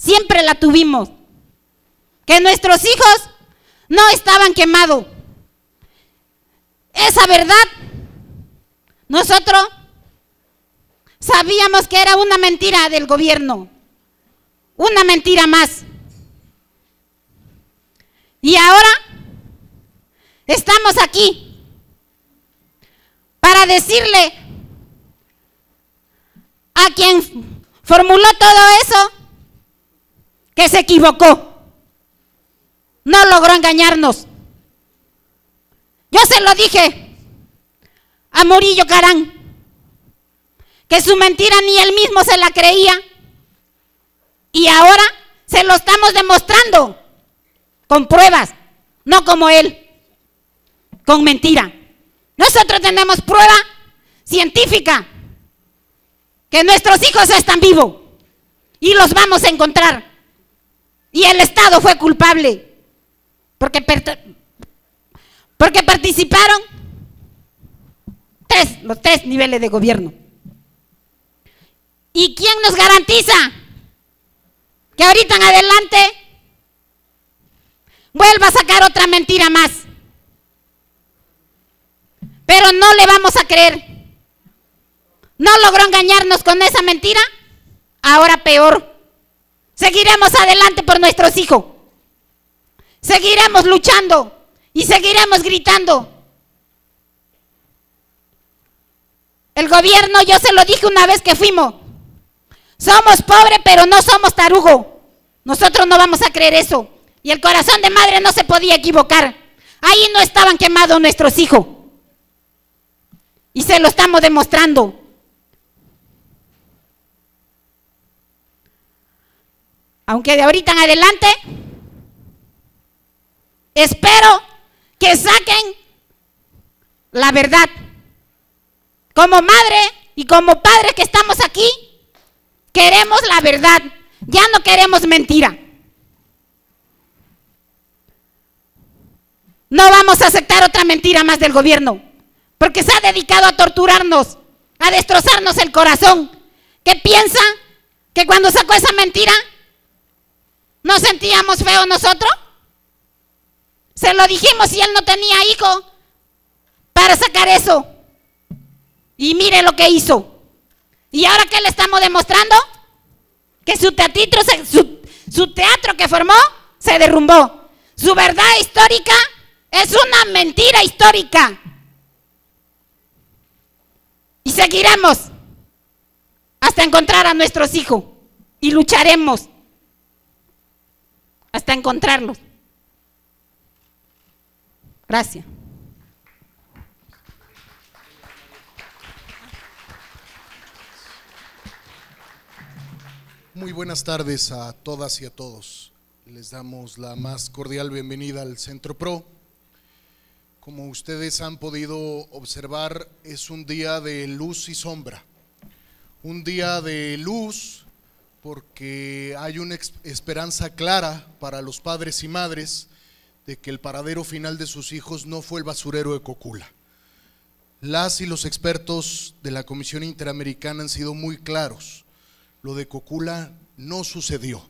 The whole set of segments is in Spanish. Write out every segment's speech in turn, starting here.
siempre la tuvimos, que nuestros hijos no estaban quemados. Esa verdad, nosotros sabíamos que era una mentira del gobierno, una mentira más. Y ahora estamos aquí para decirle a quien formuló todo eso que se equivocó. No logró engañarnos. Yo se lo dije a Murillo Carán, que su mentira ni él mismo se la creía. Y ahora se lo estamos demostrando con pruebas, no como él, con mentira. Nosotros tenemos prueba científica que nuestros hijos están vivos y los vamos a encontrar. Y el Estado fue culpable porque, porque participaron tres, los tres niveles de gobierno. ¿Y quién nos garantiza que ahorita en adelante vuelva a sacar otra mentira más. Pero no le vamos a creer. No logró engañarnos con esa mentira. Ahora peor. Seguiremos adelante por nuestros hijos. Seguiremos luchando y seguiremos gritando. El gobierno, yo se lo dije una vez que fuimos. Somos pobres, pero no somos tarugo. Nosotros no vamos a creer eso. Y el corazón de madre no se podía equivocar. Ahí no estaban quemados nuestros hijos. Y se lo estamos demostrando. Aunque de ahorita en adelante, espero que saquen la verdad. Como madre y como padre que estamos aquí, queremos la verdad. Ya no queremos mentira. No vamos a aceptar otra mentira más del gobierno, porque se ha dedicado a torturarnos, a destrozarnos el corazón. ¿Qué piensa? ¿Que cuando sacó esa mentira nos sentíamos feos nosotros? Se lo dijimos y él no tenía hijo para sacar eso. Y mire lo que hizo. ¿Y ahora qué le estamos demostrando? Que su teatro, su, su teatro que formó se derrumbó. Su verdad histórica es una mentira histórica. Y seguiremos hasta encontrar a nuestros hijos. Y lucharemos hasta encontrarlos. Gracias. Muy buenas tardes a todas y a todos. Les damos la más cordial bienvenida al Centro Pro. Como ustedes han podido observar, es un día de luz y sombra. Un día de luz porque hay una esperanza clara para los padres y madres de que el paradero final de sus hijos no fue el basurero de Cocula. Las y los expertos de la Comisión Interamericana han sido muy claros. Lo de Cocula no sucedió.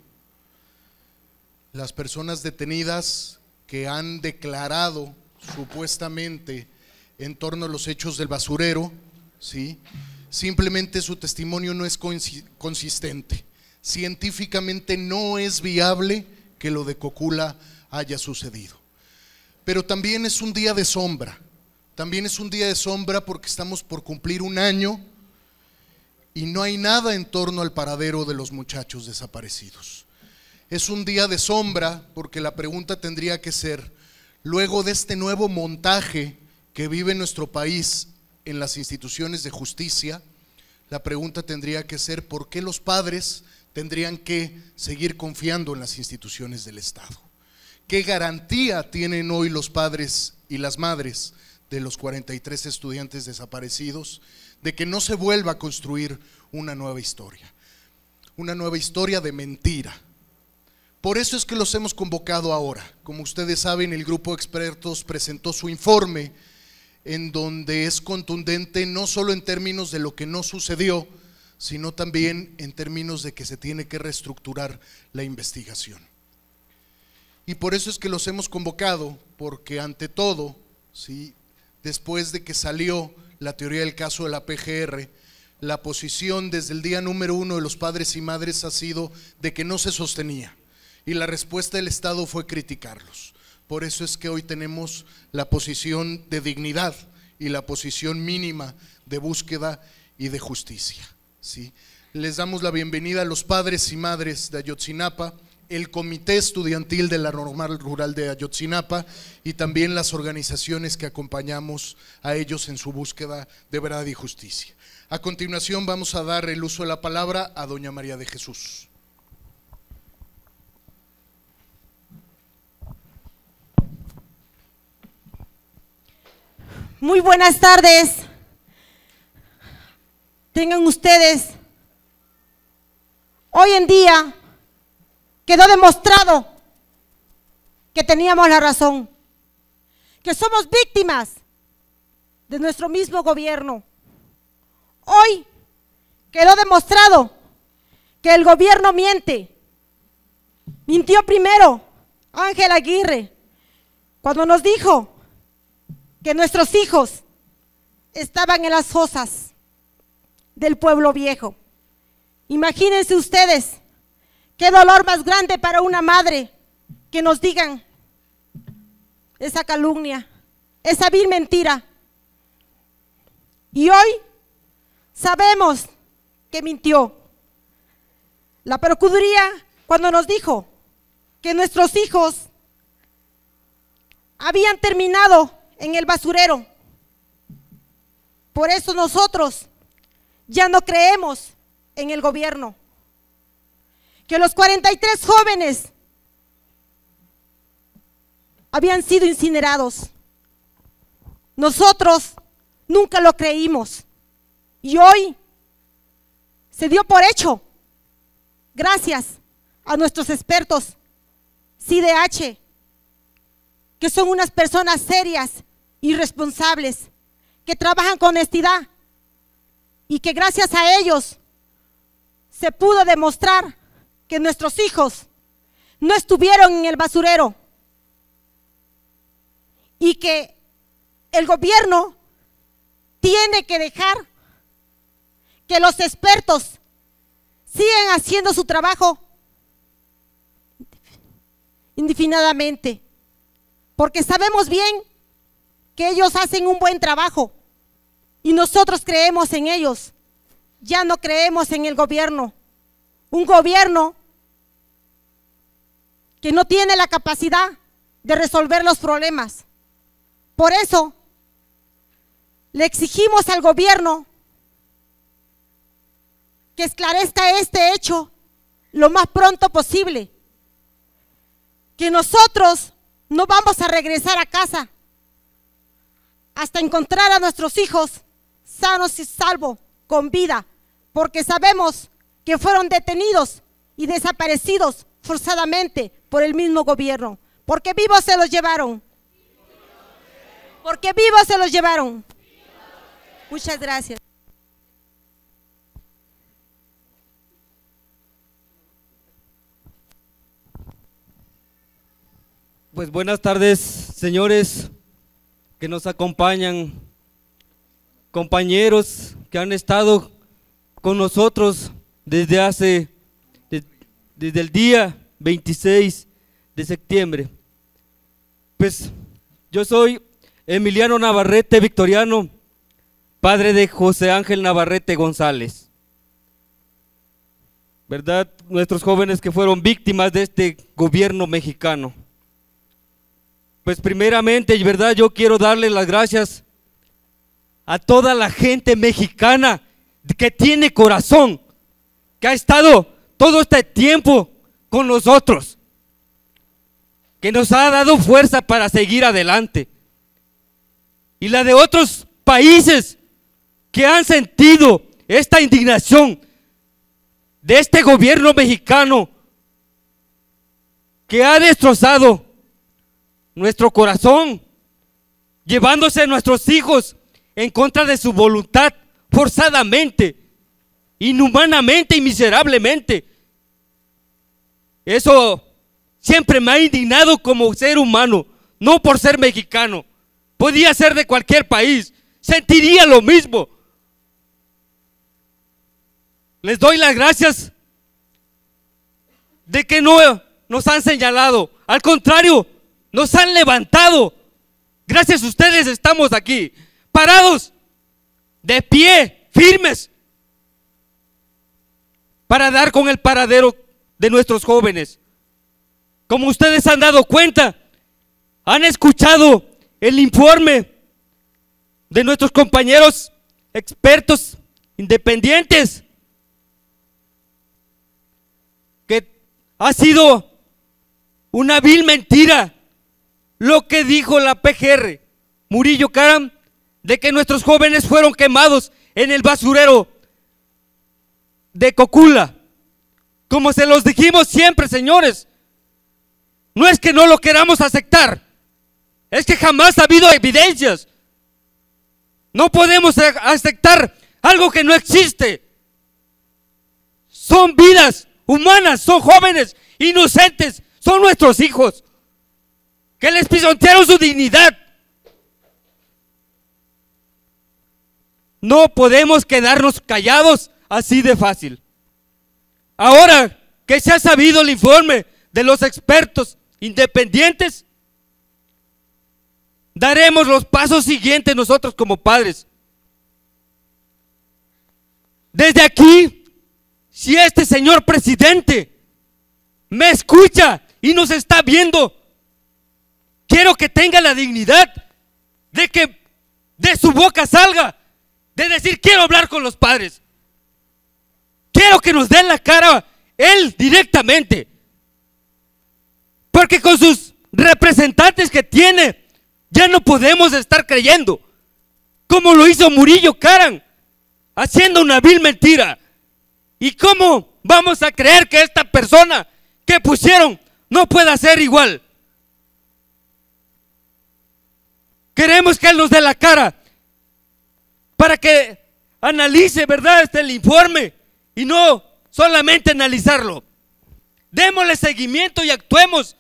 Las personas detenidas que han declarado supuestamente en torno a los hechos del basurero, ¿sí? simplemente su testimonio no es consistente. Científicamente no es viable que lo de Cocula haya sucedido. Pero también es un día de sombra. También es un día de sombra porque estamos por cumplir un año y no hay nada en torno al paradero de los muchachos desaparecidos. Es un día de sombra porque la pregunta tendría que ser, luego de este nuevo montaje que vive nuestro país en las instituciones de justicia, la pregunta tendría que ser por qué los padres tendrían que seguir confiando en las instituciones del Estado. ¿Qué garantía tienen hoy los padres y las madres de los 43 estudiantes desaparecidos de que no se vuelva a construir una nueva historia? una nueva historia de mentira. Por eso es que los hemos convocado ahora. Como ustedes saben, el grupo de expertos presentó su informe en donde es contundente no solo en términos de lo que no sucedió, sino también en términos de que se tiene que reestructurar la investigación. Y por eso es que los hemos convocado, porque ante todo, ¿sí? después de que salió la teoría del caso de la PGR, la posición desde el día número uno de los padres y madres ha sido de que no se sostenía. Y la respuesta del Estado fue criticarlos. Por eso es que hoy tenemos la posición de dignidad y la posición mínima de búsqueda y de justicia. ¿Sí? Les damos la bienvenida a los padres y madres de Ayotzinapa el Comité Estudiantil de la Normal Rural de Ayotzinapa y también las organizaciones que acompañamos a ellos en su búsqueda de verdad y justicia. A continuación vamos a dar el uso de la palabra a Doña María de Jesús. Muy buenas tardes. Tengan ustedes hoy en día quedó demostrado que teníamos la razón, que somos víctimas de nuestro mismo gobierno. Hoy quedó demostrado que el gobierno miente. Mintió primero Ángel Aguirre cuando nos dijo que nuestros hijos estaban en las fosas del pueblo viejo. Imagínense ustedes Qué dolor más grande para una madre que nos digan esa calumnia, esa vil mentira. Y hoy sabemos que mintió. La Procuraduría cuando nos dijo que nuestros hijos habían terminado en el basurero. Por eso nosotros ya no creemos en el gobierno que los 43 jóvenes habían sido incinerados. Nosotros nunca lo creímos. Y hoy se dio por hecho, gracias a nuestros expertos CIDH, que son unas personas serias y responsables, que trabajan con honestidad y que gracias a ellos se pudo demostrar que nuestros hijos no estuvieron en el basurero y que el gobierno tiene que dejar que los expertos sigan haciendo su trabajo indefinidamente, porque sabemos bien que ellos hacen un buen trabajo y nosotros creemos en ellos, ya no creemos en el gobierno, un gobierno que no tiene la capacidad de resolver los problemas. Por eso, le exigimos al gobierno que esclarezca este hecho lo más pronto posible. Que nosotros no vamos a regresar a casa hasta encontrar a nuestros hijos sanos y salvos, con vida, porque sabemos que fueron detenidos y desaparecidos forzadamente por el mismo gobierno. Porque vivos se los llevaron. Porque vivos se los llevaron. Muchas gracias. Pues buenas tardes, señores que nos acompañan, compañeros que han estado con nosotros desde hace, desde el día 26 de septiembre. Pues yo soy Emiliano Navarrete Victoriano, padre de José Ángel Navarrete González. ¿Verdad? Nuestros jóvenes que fueron víctimas de este gobierno mexicano. Pues primeramente, ¿verdad? Yo quiero darle las gracias a toda la gente mexicana que tiene corazón, que ha estado todo este tiempo con nosotros, que nos ha dado fuerza para seguir adelante. Y la de otros países que han sentido esta indignación de este gobierno mexicano que ha destrozado nuestro corazón, llevándose a nuestros hijos en contra de su voluntad, forzadamente, inhumanamente y miserablemente. Eso siempre me ha indignado como ser humano, no por ser mexicano. Podía ser de cualquier país, sentiría lo mismo. Les doy las gracias de que no nos han señalado. Al contrario, nos han levantado. Gracias a ustedes estamos aquí, parados, de pie, firmes, para dar con el paradero de nuestros jóvenes. Como ustedes han dado cuenta, han escuchado el informe de nuestros compañeros expertos independientes, que ha sido una vil mentira lo que dijo la PGR, Murillo Caram, de que nuestros jóvenes fueron quemados en el basurero de Cocula. Como se los dijimos siempre, señores, no es que no lo queramos aceptar, es que jamás ha habido evidencias. No podemos aceptar algo que no existe. Son vidas humanas, son jóvenes, inocentes, son nuestros hijos, que les pisotearon su dignidad. No podemos quedarnos callados así de fácil. Ahora que se ha sabido el informe de los expertos independientes, daremos los pasos siguientes nosotros como padres. Desde aquí, si este señor presidente me escucha y nos está viendo, quiero que tenga la dignidad de que de su boca salga, de decir quiero hablar con los padres. Quiero que nos den la cara él directamente. Porque con sus representantes que tiene, ya no podemos estar creyendo. Como lo hizo Murillo Caran, haciendo una vil mentira. ¿Y cómo vamos a creer que esta persona que pusieron no pueda ser igual? Queremos que Él nos dé la cara para que analice, ¿verdad?, este el informe y no solamente analizarlo. Démosle seguimiento y actuemos.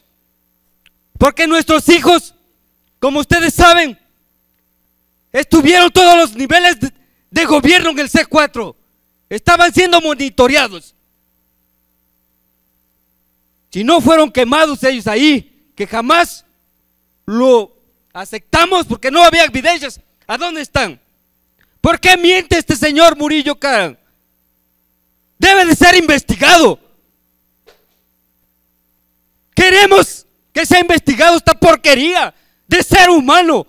Porque nuestros hijos, como ustedes saben, estuvieron todos los niveles de, gobierno en el C4. Estaban siendo monitoreados. Si no fueron quemados ellos ahí, que jamás lo aceptamos porque no había evidencias, ¿a dónde están? ¿Por qué miente este señor Murillo Caran? debe de ser investigado. Queremos que sea investigado esta porquería de ser humano.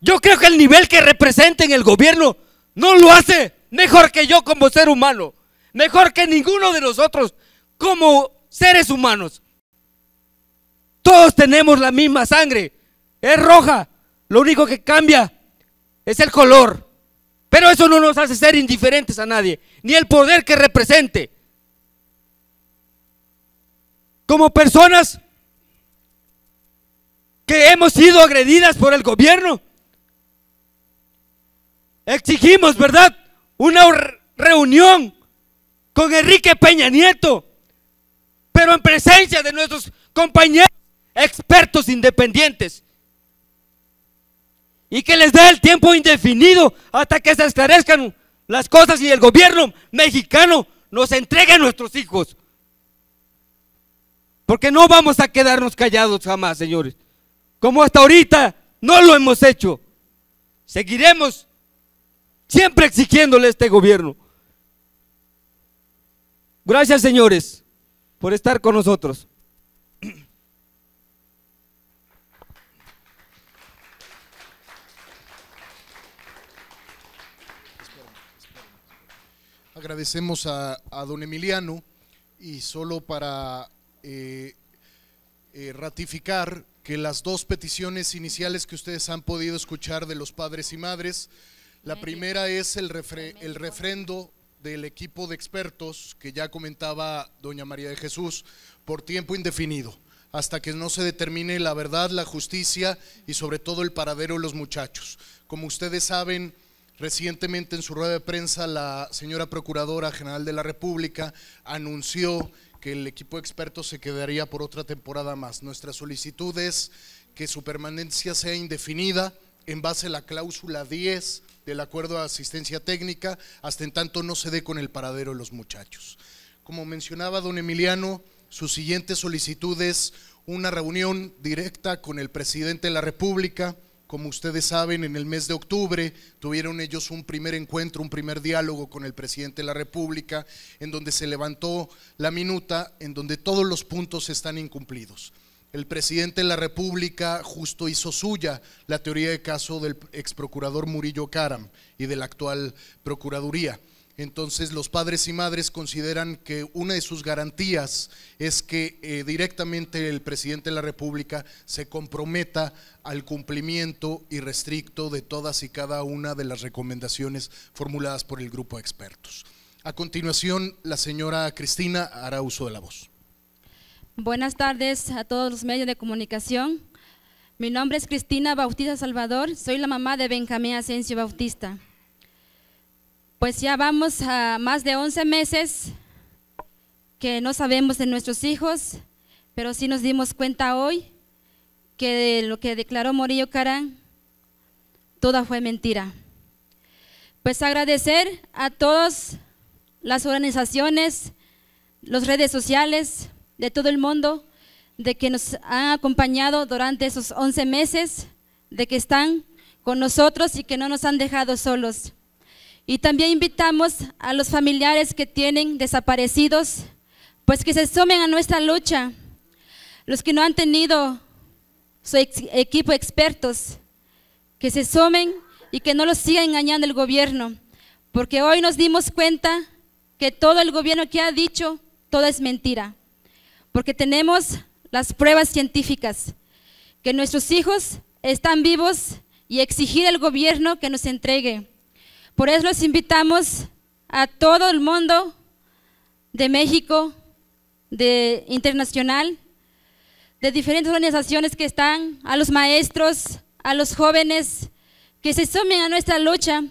Yo creo que el nivel que representa en el gobierno no lo hace mejor que yo como ser humano, mejor que ninguno de nosotros como seres humanos. Todos tenemos la misma sangre, es roja, lo único que cambia es el color. Pero eso no nos hace ser indiferentes a nadie, ni el poder que represente. Como personas que hemos sido agredidas por el gobierno, exigimos, ¿verdad? Una reunión con Enrique Peña Nieto, pero en presencia de nuestros compañeros expertos independientes y que les dé el tiempo indefinido hasta que se esclarezcan las cosas y el gobierno mexicano nos entregue a nuestros hijos. Porque no vamos a quedarnos callados jamás, señores. Como hasta ahorita no lo hemos hecho. Seguiremos siempre exigiéndole a este gobierno. Gracias, señores, por estar con nosotros. Agradecemos a, don Emiliano y solo para eh, eh, ratificar que las dos peticiones iniciales que ustedes han podido escuchar de los padres y madres, la primera es el, el refrendo del equipo de expertos que ya comentaba doña María de Jesús por tiempo indefinido, hasta que no se determine la verdad, la justicia y sobre todo el paradero de los muchachos. Como ustedes saben, recientemente en su rueda de prensa la señora Procuradora General de la República anunció que el equipo de expertos se quedaría por otra temporada más. Nuestra solicitud es que su permanencia sea indefinida en base a la cláusula 10 del acuerdo de asistencia técnica, hasta en tanto no se dé con el paradero de los muchachos. Como mencionaba don Emiliano, su siguiente solicitud es una reunión directa con el presidente de la República. Como ustedes saben, en el mes de octubre tuvieron ellos un primer encuentro, un primer diálogo con el presidente de la República, en donde se levantó la minuta, en donde todos los puntos están incumplidos. El presidente de la República justo hizo suya la teoría de caso del ex procurador Murillo Karam y de la actual Procuraduría. Entonces los padres y madres consideran que una de sus garantías es que eh, directamente el presidente de la República se comprometa al cumplimiento irrestricto de todas y cada una de las recomendaciones formuladas por el grupo de expertos. A continuación, la señora Cristina hará uso de la voz. Buenas tardes a todos los medios de comunicación. Mi nombre es Cristina Bautista Salvador, soy la mamá de Benjamín Asensio Bautista. Pues ya vamos a más de 11 meses que no sabemos de nuestros hijos, pero sí nos dimos cuenta hoy que lo que declaró Morillo Carán, toda fue mentira. Pues agradecer a todas las organizaciones, las redes sociales, de todo el mundo, de que nos han acompañado durante esos 11 meses, de que están con nosotros y que no nos han dejado solos. Y también invitamos a los familiares que tienen desaparecidos, pues que se sumen a nuestra lucha. Los que no han tenido su equipo expertos, que se sumen y que no los siga engañando el gobierno, porque hoy nos dimos cuenta que todo el gobierno que ha dicho, todo es mentira porque tenemos las pruebas científicas que nuestros hijos están vivos y exigir al gobierno que nos entregue. Por eso los invitamos a todo el mundo de México, de internacional, de diferentes organizaciones que están, a los maestros, a los jóvenes, que se sumen a nuestra lucha.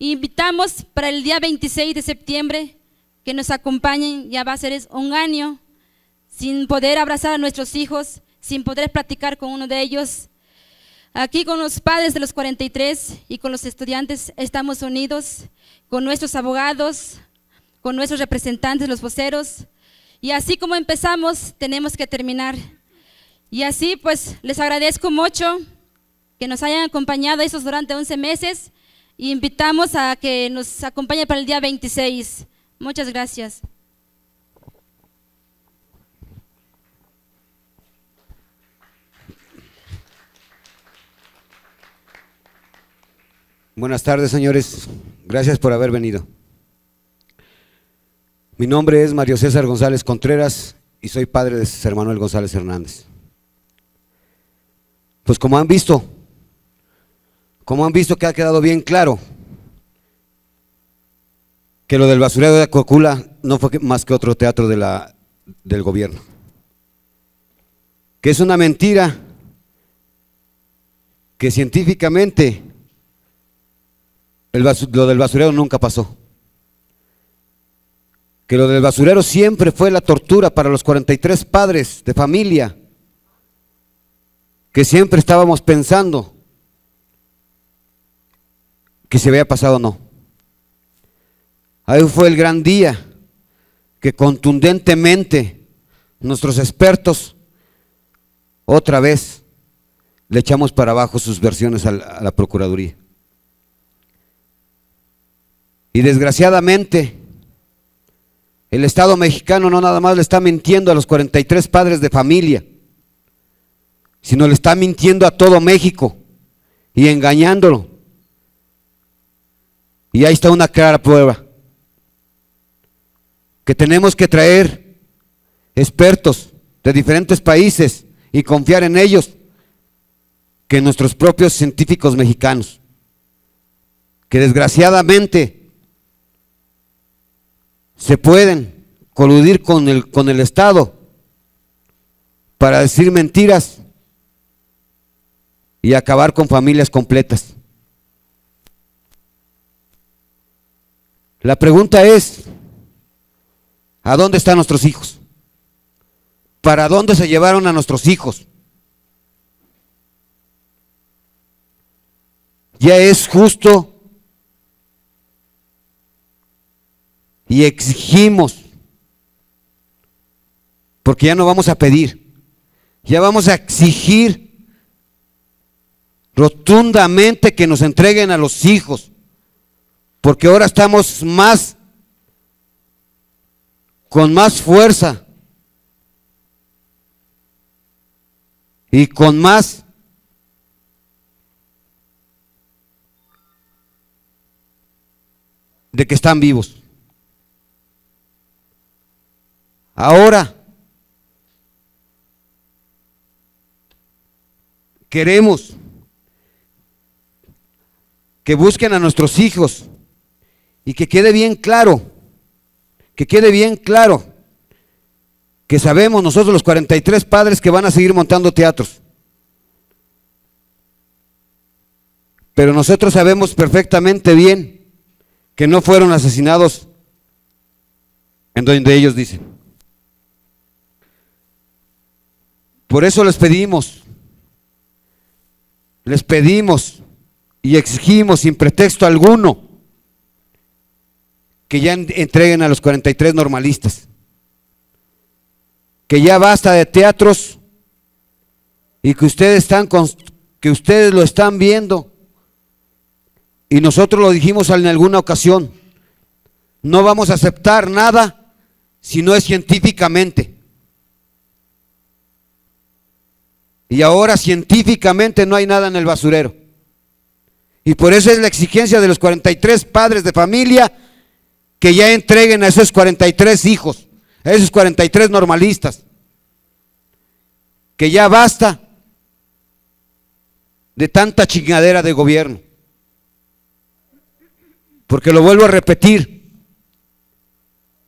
invitamos para el día 26 de septiembre que nos acompañen, ya va a ser un año sin poder abrazar a nuestros hijos, sin poder platicar con uno de ellos. Aquí con los padres de los 43 y con los estudiantes estamos unidos, con nuestros abogados, con nuestros representantes, los voceros. Y así como empezamos, tenemos que terminar. Y así pues les agradezco mucho que nos hayan acompañado esos durante 11 meses y invitamos a que nos acompañen para el día 26. Muchas gracias. Buenas tardes, señores. Gracias por haber venido. Mi nombre es Mario César González Contreras y soy padre de César Manuel González Hernández. Pues como han visto, como han visto que ha quedado bien claro que lo del basurero de Coacula no fue más que otro teatro del gobierno. Que es una mentira que científicamente lo del basurero nunca pasó. Que lo del basurero siempre fue la tortura para los 43 padres de familia. Que siempre estábamos pensando que se había pasado o no. Ahí fue el gran día que contundentemente nuestros expertos otra vez le echamos para abajo sus versiones a la Procuraduría. Y desgraciadamente, el Estado mexicano no nada más le está mintiendo a los 43 padres de familia, sino le está mintiendo a todo México y engañándolo. Y ahí está una clara prueba. Que tenemos que traer expertos de diferentes países y confiar en ellos que nuestros propios científicos mexicanos. Que desgraciadamente se pueden coludir con el, con el Estado para decir mentiras y acabar con familias completas. La pregunta es, ¿a dónde están nuestros hijos? ¿Para dónde se llevaron a nuestros hijos? Ya es justo y exigimos, porque ya no vamos a pedir, ya vamos a exigir rotundamente que nos entreguen a los hijos, porque ahora estamos más, con más fuerza y con más de que están vivos. Ahora queremos que busquen a nuestros hijos y que quede bien claro, que quede bien claro que sabemos nosotros los 43 padres que van a seguir montando teatros. Pero nosotros sabemos perfectamente bien que no fueron asesinados en donde ellos dicen. Por eso les pedimos, les pedimos y exigimos sin pretexto alguno que ya entreguen a los 43 normalistas. Que ya basta de teatros y que ustedes están con, que ustedes lo están viendo. Y nosotros lo dijimos en alguna ocasión. No vamos a aceptar nada si no es científicamente. Y ahora científicamente no hay nada en el basurero. Y por eso es la exigencia de los 43 padres de familia que ya entreguen a esos 43 hijos, a esos 43 normalistas. Que ya basta de tanta chingadera de gobierno. Porque lo vuelvo a repetir.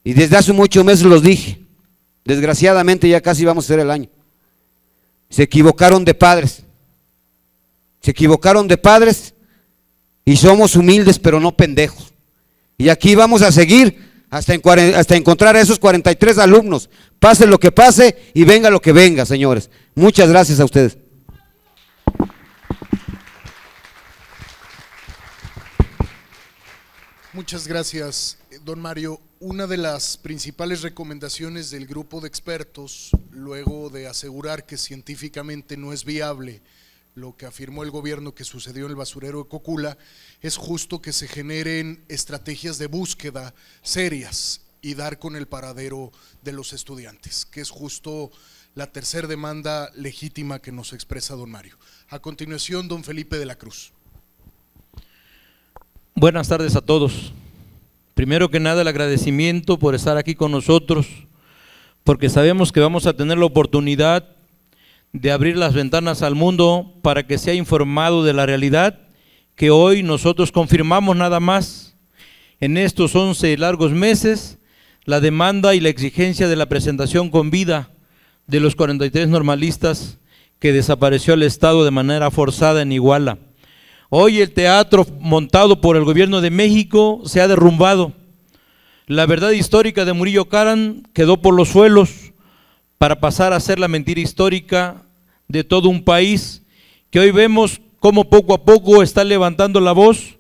Y desde hace muchos meses los dije. Desgraciadamente ya casi vamos a ser el año. Se equivocaron de padres. Se equivocaron de padres y somos humildes pero no pendejos. Y aquí vamos a seguir hasta, hasta encontrar a esos 43 alumnos. Pase lo que pase y venga lo que venga, señores. Muchas gracias a ustedes. Muchas gracias, don Mario. Una de las principales recomendaciones del grupo de expertos, luego de asegurar que científicamente no es viable lo que afirmó el gobierno que sucedió en el basurero de Cocula, es justo que se generen estrategias de búsqueda serias y dar con el paradero de los estudiantes, que es justo la tercera demanda legítima que nos expresa don Mario. A continuación, don Felipe de la Cruz. Buenas tardes a todos. Primero que nada, el agradecimiento por estar aquí con nosotros, porque sabemos que vamos a tener la oportunidad de abrir las ventanas al mundo para que sea informado de la realidad que hoy nosotros confirmamos nada más en estos 11 largos meses la demanda y la exigencia de la presentación con vida de los 43 normalistas que desapareció el Estado de manera forzada en Iguala. Hoy el teatro montado por el gobierno de México se ha derrumbado. La verdad histórica de Murillo Caran quedó por los suelos para pasar a ser la mentira histórica de todo un país que hoy vemos cómo poco a poco está levantando la voz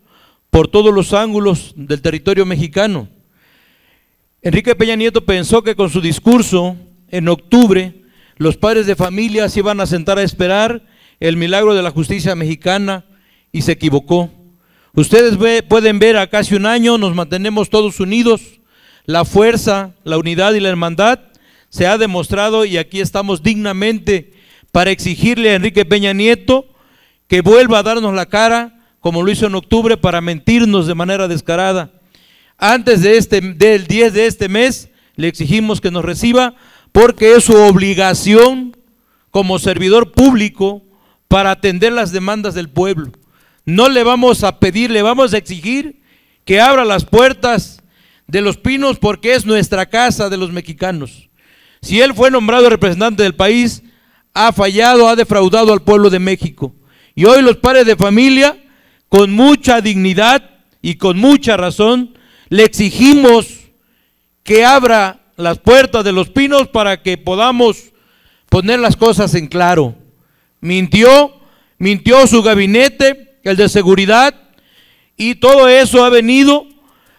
por todos los ángulos del territorio mexicano. Enrique Peña Nieto pensó que con su discurso en octubre los padres de familia se iban a sentar a esperar el milagro de la justicia mexicana y se equivocó. Ustedes pueden ver a casi un año nos mantenemos todos unidos, la fuerza, la unidad y la hermandad se ha demostrado y aquí estamos dignamente para exigirle a Enrique Peña Nieto que vuelva a darnos la cara, como lo hizo en octubre, para mentirnos de manera descarada. Antes de este, del 10 de este mes, le exigimos que nos reciba porque es su obligación como servidor público para atender las demandas del pueblo. No le vamos a pedir, le vamos a exigir que abra las puertas de Los Pinos porque es nuestra casa de los mexicanos. Si él fue nombrado representante del país, ha fallado, ha defraudado al pueblo de México. Y hoy los padres de familia, con mucha dignidad y con mucha razón, le exigimos que abra las puertas de los pinos para que podamos poner las cosas en claro. Mintió, mintió su gabinete, el de seguridad, y todo eso ha venido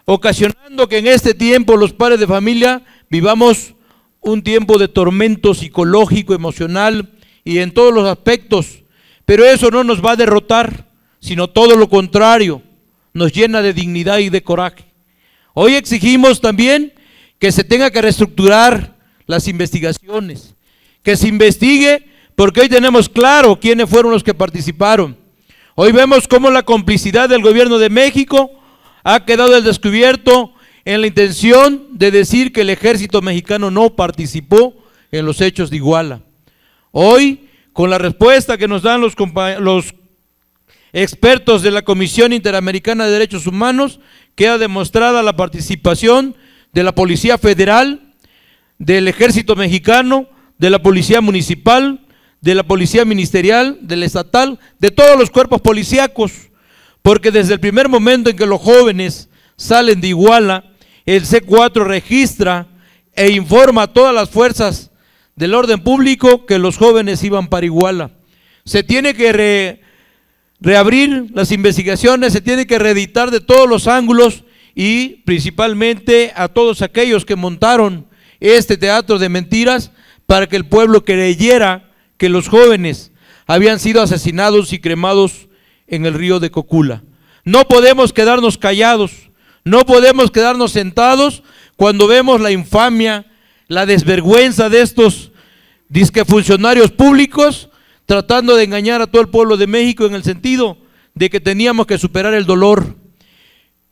ocasionando que en este tiempo los padres de familia vivamos un tiempo de tormento psicológico, emocional y en todos los aspectos. Pero eso no nos va a derrotar, sino todo lo contrario, nos llena de dignidad y de coraje. Hoy exigimos también que se tenga que reestructurar las investigaciones, que se investigue, porque hoy tenemos claro quiénes fueron los que participaron. Hoy vemos cómo la complicidad del gobierno de México ha quedado al descubierto en la intención de decir que el ejército mexicano no participó en los hechos de Iguala. Hoy, con la respuesta que nos dan los, los expertos de la Comisión Interamericana de Derechos Humanos, queda demostrada la participación de la Policía Federal, del Ejército Mexicano, de la Policía Municipal, de la Policía Ministerial, del Estatal, de todos los cuerpos policíacos porque desde el primer momento en que los jóvenes salen de Iguala, el C4 registra e informa a todas las fuerzas del orden público que los jóvenes iban para Iguala. Se tiene que reabrir las investigaciones, se tiene que reeditar de todos los ángulos y principalmente a todos aquellos que montaron este teatro de mentiras para que el pueblo creyera que los jóvenes habían sido asesinados y cremados en el río de Cocula. No podemos quedarnos callados, no podemos quedarnos sentados cuando vemos la infamia, la desvergüenza de estos disque funcionarios públicos tratando de engañar a todo el pueblo de México en el sentido de que teníamos que superar el dolor.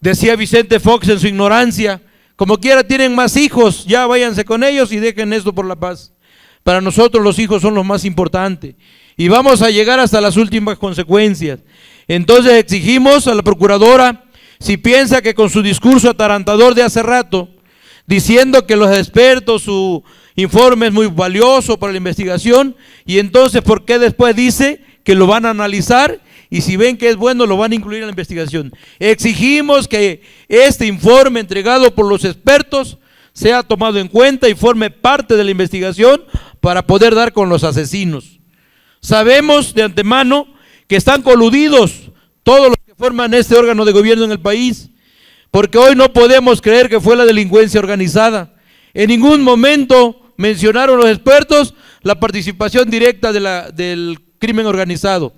Decía Vicente Fox en su ignorancia, como quiera tienen más hijos, ya váyanse con ellos y dejen esto por la paz. Para nosotros los hijos son los más importantes y vamos a llegar hasta las últimas consecuencias. Entonces exigimos a la procuradora, si piensa que con su discurso atarantador de hace rato, diciendo que los expertos, su informe es muy valioso para la investigación, y entonces, ¿por qué después dice que lo van a analizar? Y si ven que es bueno, lo van a incluir en la investigación. Exigimos que este informe entregado por los expertos sea tomado en cuenta y forme parte de la investigación para poder dar con los asesinos. Sabemos de antemano que están coludidos todos los que forman este órgano de gobierno en el país, porque hoy no podemos creer que fue la delincuencia organizada. En ningún momento mencionaron los expertos la participación directa del crimen organizado.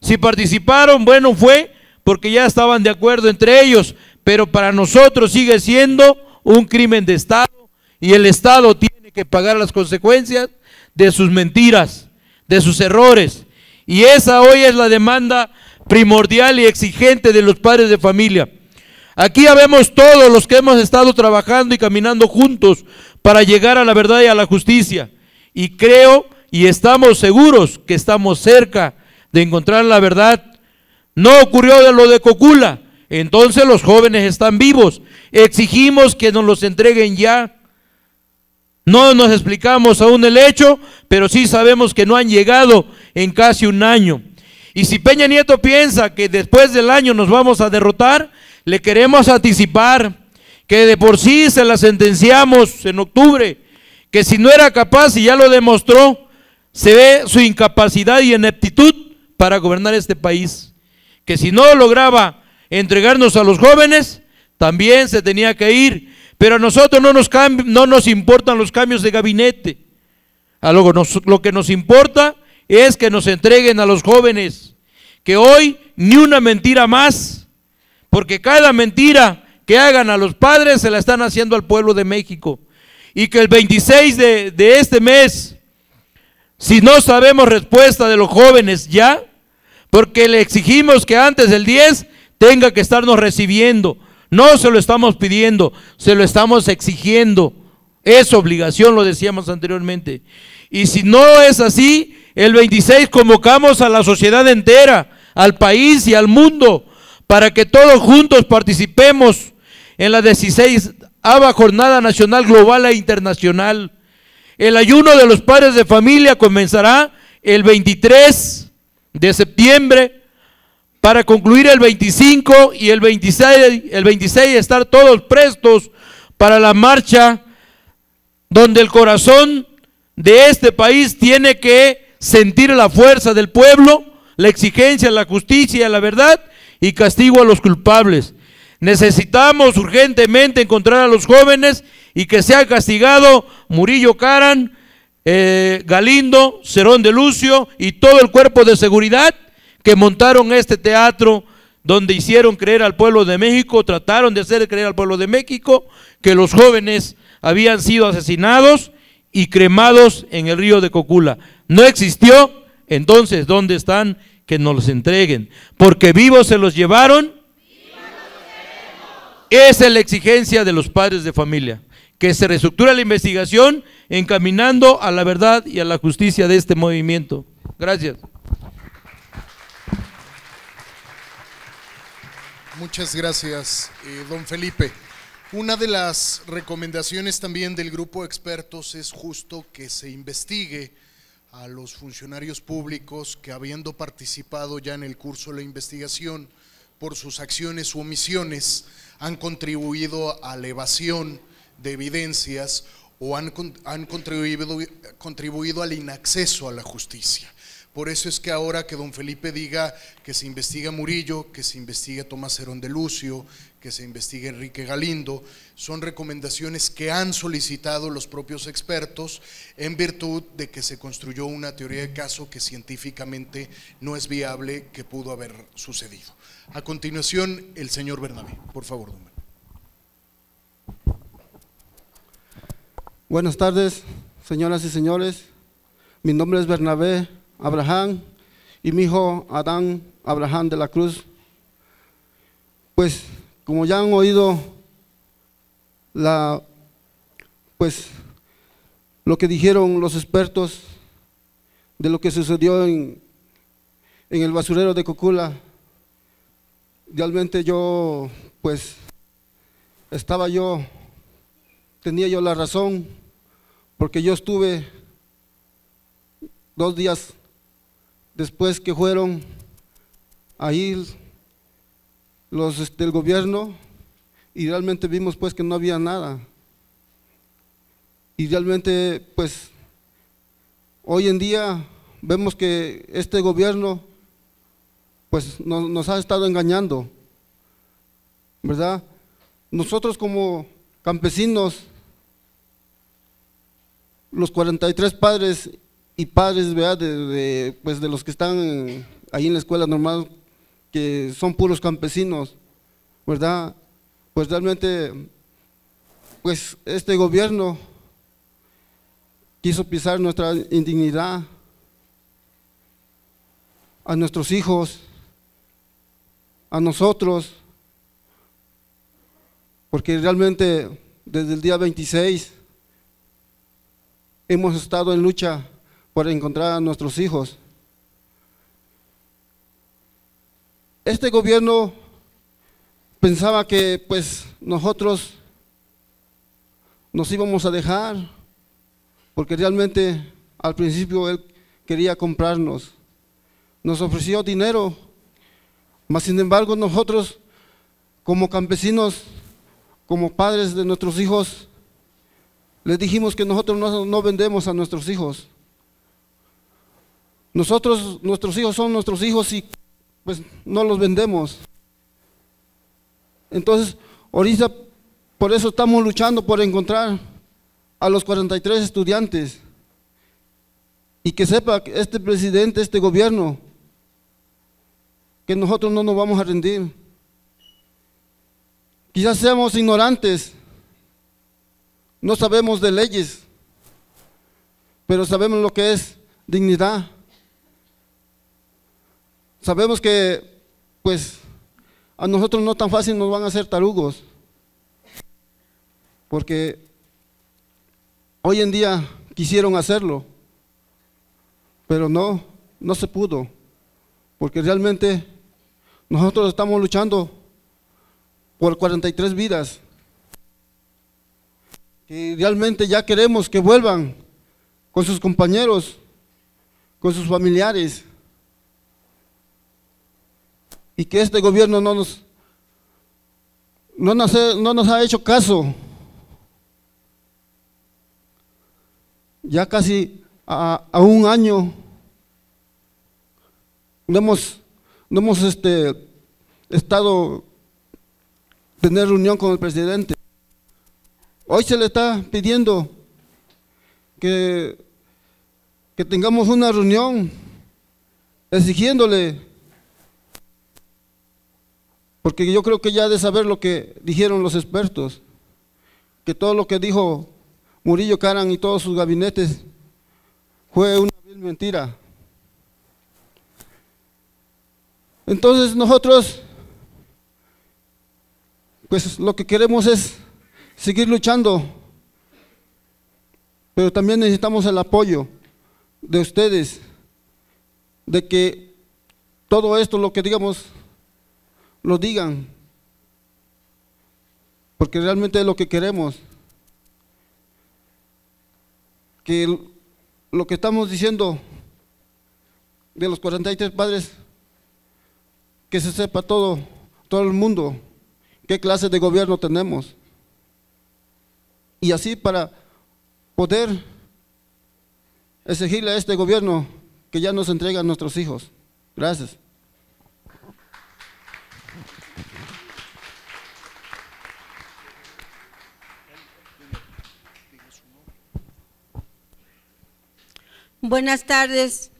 Si participaron, bueno, fue porque ya estaban de acuerdo entre ellos, pero para nosotros sigue siendo un crimen de Estado y el Estado tiene que pagar las consecuencias de sus mentiras de sus errores. Y esa hoy es la demanda primordial y exigente de los padres de familia. Aquí habemos todos los que hemos estado trabajando y caminando juntos para llegar a la verdad y a la justicia. Y creo y estamos seguros que estamos cerca de encontrar la verdad. No ocurrió de lo de Cocula. Entonces los jóvenes están vivos. Exigimos que nos los entreguen ya. No nos explicamos aún el hecho, pero sí sabemos que no han llegado en casi un año. Y si Peña Nieto piensa que después del año nos vamos a derrotar, le queremos anticipar que de por sí se la sentenciamos en octubre, que si no era capaz y ya lo demostró, se ve su incapacidad y ineptitud para gobernar este país. Que si no lograba entregarnos a los jóvenes, también se tenía que ir pero a nosotros no nos, no nos importan los cambios de gabinete. A lo, lo que nos importa es que nos entreguen a los jóvenes, que hoy ni una mentira más, porque cada mentira que hagan a los padres se la están haciendo al pueblo de México. Y que el 26 de, de este mes, si no sabemos respuesta de los jóvenes ya, porque le exigimos que antes del 10 tenga que estarnos recibiendo no se lo estamos pidiendo, se lo estamos exigiendo. Es obligación, lo decíamos anteriormente. Y si no es así, el 26 convocamos a la sociedad entera, al país y al mundo, para que todos juntos participemos en la 16 ABA Jornada Nacional Global e Internacional. El ayuno de los padres de familia comenzará el 23 de septiembre para concluir el 25 y el 26, el 26 estar todos prestos para la marcha donde el corazón de este país tiene que sentir la fuerza del pueblo, la exigencia, la justicia, la verdad y castigo a los culpables. Necesitamos urgentemente encontrar a los jóvenes y que sea castigado Murillo Caran, eh, Galindo, Cerón de Lucio y todo el cuerpo de seguridad que montaron este teatro donde hicieron creer al pueblo de México, trataron de hacer creer al pueblo de México que los jóvenes habían sido asesinados y cremados en el río de Cocula. No existió, entonces, ¿dónde están? Que nos los entreguen. Porque vivos se los llevaron. Esa es la exigencia de los padres de familia. Que se reestructure la investigación encaminando a la verdad y a la justicia de este movimiento. Gracias. Muchas gracias, eh, don Felipe. Una de las recomendaciones también del grupo de expertos es justo que se investigue a los funcionarios públicos que habiendo participado ya en el curso de la investigación por sus acciones u omisiones han contribuido a la evasión de evidencias o han, han contribuido, contribuido al inacceso a la justicia. Por eso es que ahora que don Felipe diga que se investiga Murillo, que se investigue Tomás Herón de Lucio, que se investigue Enrique Galindo, son recomendaciones que han solicitado los propios expertos en virtud de que se construyó una teoría de caso que científicamente no es viable que pudo haber sucedido. A continuación, el señor Bernabé, por favor, don Buenas tardes, señoras y señores. Mi nombre es Bernabé Abraham y mi hijo Adán Abraham de la Cruz. Pues como ya han oído la pues lo que dijeron los expertos de lo que sucedió en, en el basurero de Cocula, realmente yo pues estaba yo, tenía yo la razón, porque yo estuve dos días después que fueron ahí los del este, gobierno y realmente vimos pues que no había nada. Y realmente pues hoy en día vemos que este gobierno pues nos ha estado engañando, ¿verdad? Nosotros como campesinos, los 43 padres y padres De, pues de los que están ahí en la escuela normal, que son puros campesinos, ¿verdad? Pues realmente, pues este gobierno quiso pisar nuestra indignidad a nuestros hijos, a nosotros, porque realmente desde el día 26 hemos estado en lucha para encontrar a nuestros hijos. Este gobierno pensaba que pues nosotros nos íbamos a dejar, porque realmente al principio él quería comprarnos. Nos ofreció dinero, mas sin embargo nosotros como campesinos, como padres de nuestros hijos, les dijimos que nosotros no, no vendemos a nuestros hijos. Nosotros, nuestros hijos son nuestros hijos y pues no los vendemos. Entonces, ahorita por eso estamos luchando por encontrar a los 43 estudiantes. Y que sepa que este presidente, este gobierno, que nosotros no nos vamos a rendir. Quizás seamos ignorantes, no sabemos de leyes, pero sabemos lo que es dignidad. Sabemos que, pues, a nosotros no tan fácil nos van a hacer tarugos, porque hoy en día quisieron hacerlo, pero no, no se pudo, porque realmente nosotros estamos luchando por 43 vidas. que realmente ya queremos que vuelvan con sus compañeros, con sus familiares, y que este gobierno no nos, no nos, no nos ha hecho caso. Ya casi a, a un año no hemos, no hemos este, estado tener reunión con el presidente. Hoy se le está pidiendo que, que tengamos una reunión exigiéndole, porque yo creo que ya de saber lo que dijeron los expertos, que todo lo que dijo Murillo Caran y todos sus gabinetes fue una mentira. Entonces nosotros, pues lo que queremos es seguir luchando, pero también necesitamos el apoyo de ustedes, de que todo esto, lo que digamos, lo digan, porque realmente es lo que queremos. Que lo que estamos diciendo de los 43 padres, que se sepa todo, todo el mundo, qué clase de gobierno tenemos. Y así para poder exigirle a este gobierno que ya nos entregue a nuestros hijos. Gracias. Buenas tardes.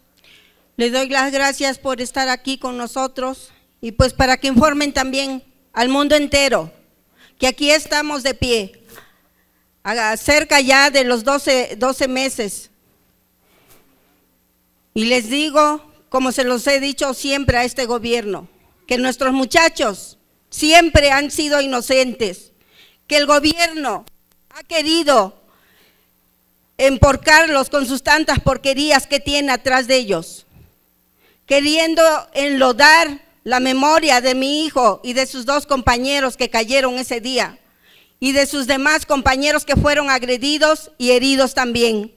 Les doy las gracias por estar aquí con nosotros y pues para que informen también al mundo entero que aquí estamos de pie, cerca ya de los 12, 12 meses. Y les digo, como se los he dicho siempre a este gobierno, que nuestros muchachos siempre han sido inocentes, que el gobierno ha querido emporcarlos con sus tantas porquerías que tiene atrás de ellos, queriendo enlodar la memoria de mi hijo y de sus dos compañeros que cayeron ese día y de sus demás compañeros que fueron agredidos y heridos también.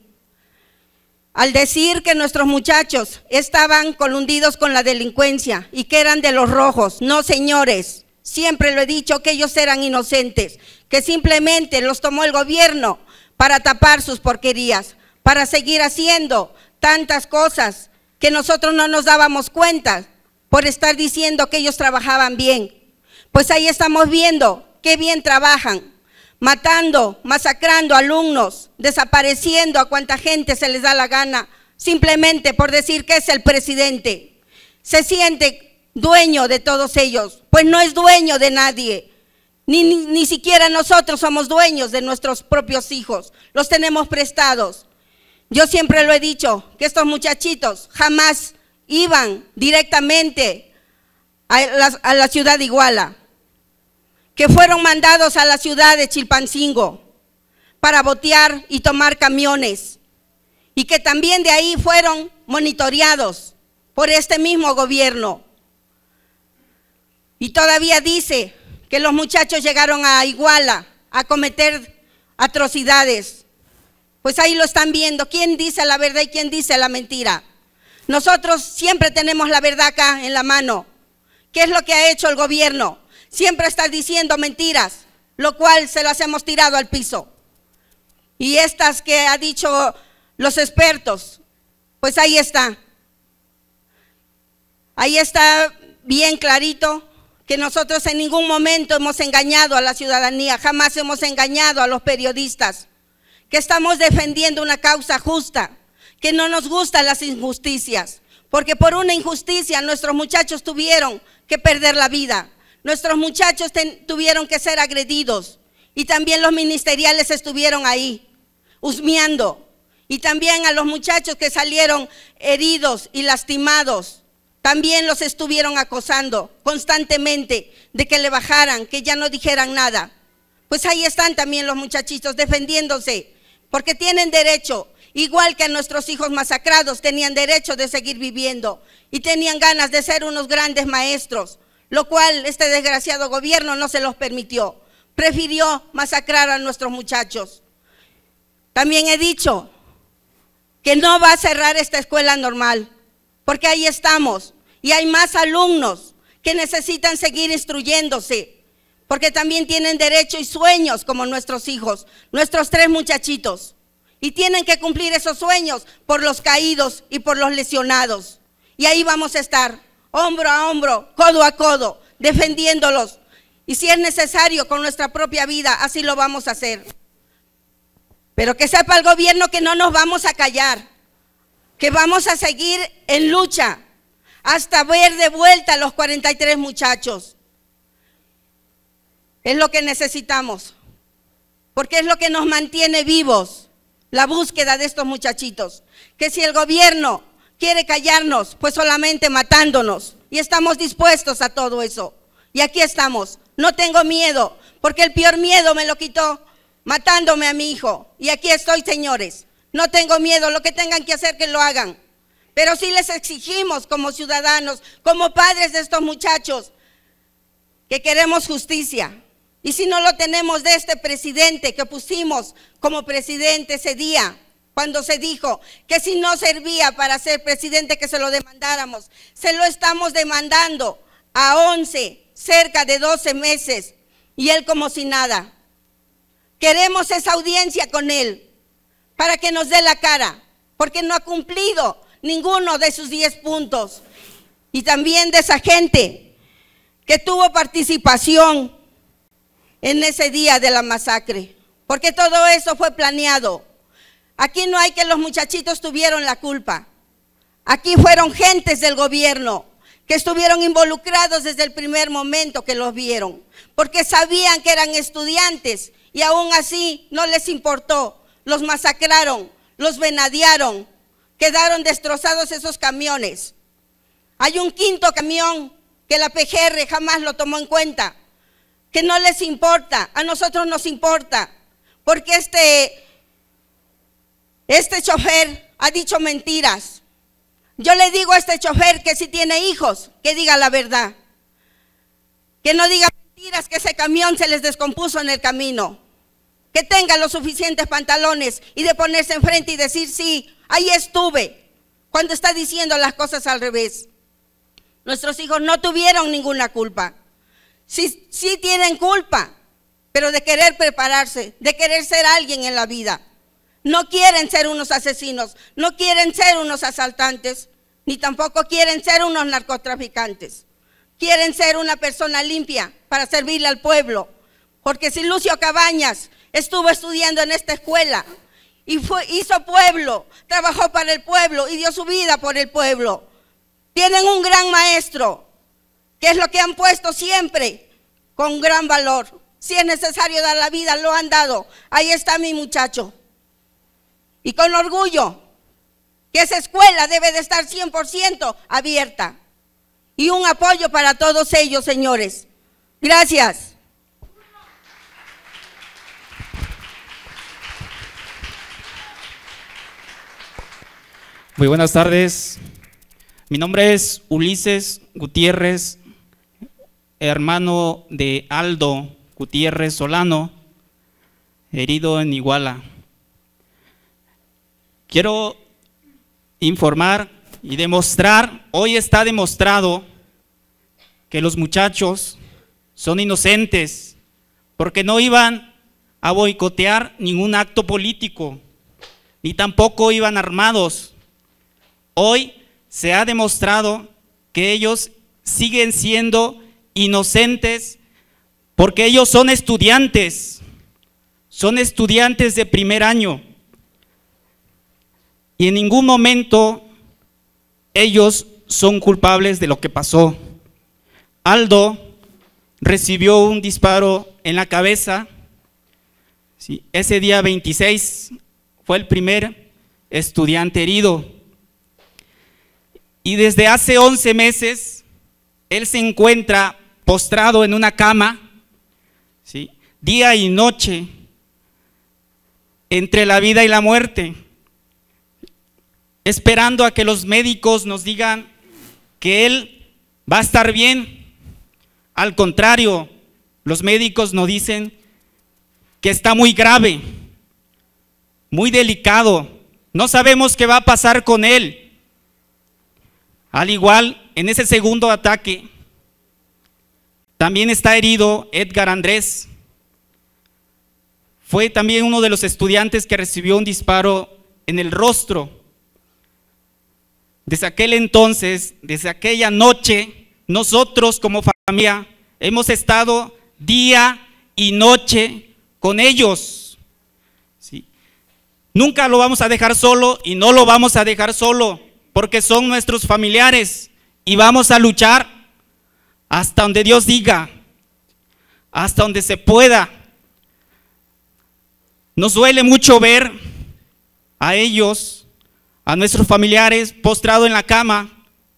Al decir que nuestros muchachos estaban colundidos con la delincuencia y que eran de los rojos, no señores, siempre lo he dicho que ellos eran inocentes, que simplemente los tomó el gobierno para tapar sus porquerías, para seguir haciendo tantas cosas que nosotros no nos dábamos cuenta por estar diciendo que ellos trabajaban bien. Pues ahí estamos viendo qué bien trabajan, matando, masacrando alumnos, desapareciendo a cuanta gente se les da la gana, simplemente por decir que es el presidente. Se siente dueño de todos ellos, pues no es dueño de nadie. Ni, ni, ni siquiera nosotros somos dueños de nuestros propios hijos, los tenemos prestados. Yo siempre lo he dicho, que estos muchachitos jamás iban directamente a la, a la ciudad de Iguala, que fueron mandados a la ciudad de Chilpancingo para botear y tomar camiones, y que también de ahí fueron monitoreados por este mismo gobierno. Y todavía dice que los muchachos llegaron a Iguala a cometer atrocidades. Pues ahí lo están viendo. ¿Quién dice la verdad y quién dice la mentira? Nosotros siempre tenemos la verdad acá en la mano. ¿Qué es lo que ha hecho el gobierno? Siempre está diciendo mentiras, lo cual se las hemos tirado al piso. Y estas que ha dicho los expertos, pues ahí está. Ahí está bien clarito que nosotros en ningún momento hemos engañado a la ciudadanía, jamás hemos engañado a los periodistas, que estamos defendiendo una causa justa, que no nos gustan las injusticias, porque por una injusticia nuestros muchachos tuvieron que perder la vida, nuestros muchachos tuvieron que ser agredidos y también los ministeriales estuvieron ahí, husmeando, y también a los muchachos que salieron heridos y lastimados también los estuvieron acosando constantemente de que le bajaran, que ya no dijeran nada. Pues ahí están también los muchachitos defendiéndose, porque tienen derecho, igual que nuestros hijos masacrados, tenían derecho de seguir viviendo y tenían ganas de ser unos grandes maestros, lo cual este desgraciado gobierno no se los permitió. Prefirió masacrar a nuestros muchachos, También he dicho que no va a cerrar esta escuela normal, porque ahí estamos y hay más alumnos que necesitan seguir instruyéndose, porque también tienen derecho y sueños como nuestros hijos, nuestros tres muchachitos, y tienen que cumplir esos sueños por los caídos y por los lesionados. Y ahí vamos a estar, hombro a hombro, codo a codo, defendiéndolos. Y si es necesario con nuestra propia vida, así lo vamos a hacer. Pero que sepa el gobierno que no nos vamos a callar, que vamos a seguir en lucha hasta ver de vuelta a los 43 muchachos. Es lo que necesitamos, porque es lo que nos mantiene vivos, la búsqueda de estos muchachitos. Que si el gobierno quiere callarnos, pues solamente matándonos. Y estamos dispuestos a todo eso. Y aquí estamos. No tengo miedo, porque el peor miedo me lo quitó matándome a mi hijo. Y aquí estoy, señores. No tengo miedo, lo que tengan que hacer, que lo hagan. Pero sí les exigimos como ciudadanos, como padres de estos muchachos, que queremos justicia. Y si no lo tenemos de este presidente que pusimos como presidente ese día, cuando se dijo que si no servía para ser presidente que se lo demandáramos, se lo estamos demandando a 11, cerca de 12 meses, y él como si nada. Queremos esa audiencia con él para que nos dé la cara, porque no ha cumplido ninguno de sus 10 puntos. Y también de esa gente que tuvo participación en ese día de la masacre, porque todo eso fue planeado. Aquí no hay que los muchachitos tuvieron la culpa. Aquí fueron gentes del gobierno que estuvieron involucrados desde el primer momento que los vieron, porque sabían que eran estudiantes y aún así no les importó. Los masacraron, los venadearon, quedaron destrozados esos camiones. Hay un quinto camión que la PGR jamás lo tomó en cuenta, que no les importa, a nosotros nos importa, porque este, este chofer ha dicho mentiras. Yo le digo a este chofer que si tiene hijos, que diga la verdad, que no diga mentiras, que ese camión se les descompuso en el camino, que tenga los suficientes pantalones y de ponerse enfrente y decir sí, Ahí estuve cuando está diciendo las cosas al revés. Nuestros hijos no tuvieron ninguna culpa. Sí, sí tienen culpa, pero de querer prepararse, de querer ser alguien en la vida. No quieren ser unos asesinos, no quieren ser unos asaltantes, ni tampoco quieren ser unos narcotraficantes. Quieren ser una persona limpia para servirle al pueblo. Porque si Lucio Cabañas estuvo estudiando en esta escuela, y fue, hizo pueblo, trabajó para el pueblo y dio su vida por el pueblo. Tienen un gran maestro, que es lo que han puesto siempre con gran valor. Si es necesario dar la vida, lo han dado. Ahí está mi muchacho. Y con orgullo, que esa escuela debe de estar 100% abierta. Y un apoyo para todos ellos, señores. Gracias. Muy buenas tardes. Mi nombre es Ulises Gutiérrez, hermano de Aldo Gutiérrez Solano, herido en Iguala. Quiero informar y demostrar, hoy está demostrado que los muchachos son inocentes porque no iban a boicotear ningún acto político, ni tampoco iban armados Hoy se ha demostrado que ellos siguen siendo inocentes porque ellos son estudiantes, son estudiantes de primer año. Y en ningún momento ellos son culpables de lo que pasó. Aldo recibió un disparo en la cabeza. ese día 26 fue el primer estudiante herido. Y desde hace 11 meses, él se encuentra postrado en una cama, ¿sí? día y noche, entre la vida y la muerte, esperando a que los médicos nos digan que él va a estar bien. Al contrario, los médicos nos dicen que está muy grave. muy delicado. No sabemos qué va a pasar con él. Al igual, en ese segundo ataque, también está herido Edgar Andrés. Fue también uno de los estudiantes que recibió un disparo en el rostro. Desde aquel entonces, desde aquella noche, nosotros como familia hemos estado día y noche con ellos. ¿sí? Nunca lo vamos a dejar solo y no lo vamos a dejar solo porque son nuestros familiares y vamos a luchar hasta donde Dios diga, hasta donde se pueda. Nos duele mucho ver a ellos, a nuestros familiares postrados en la cama,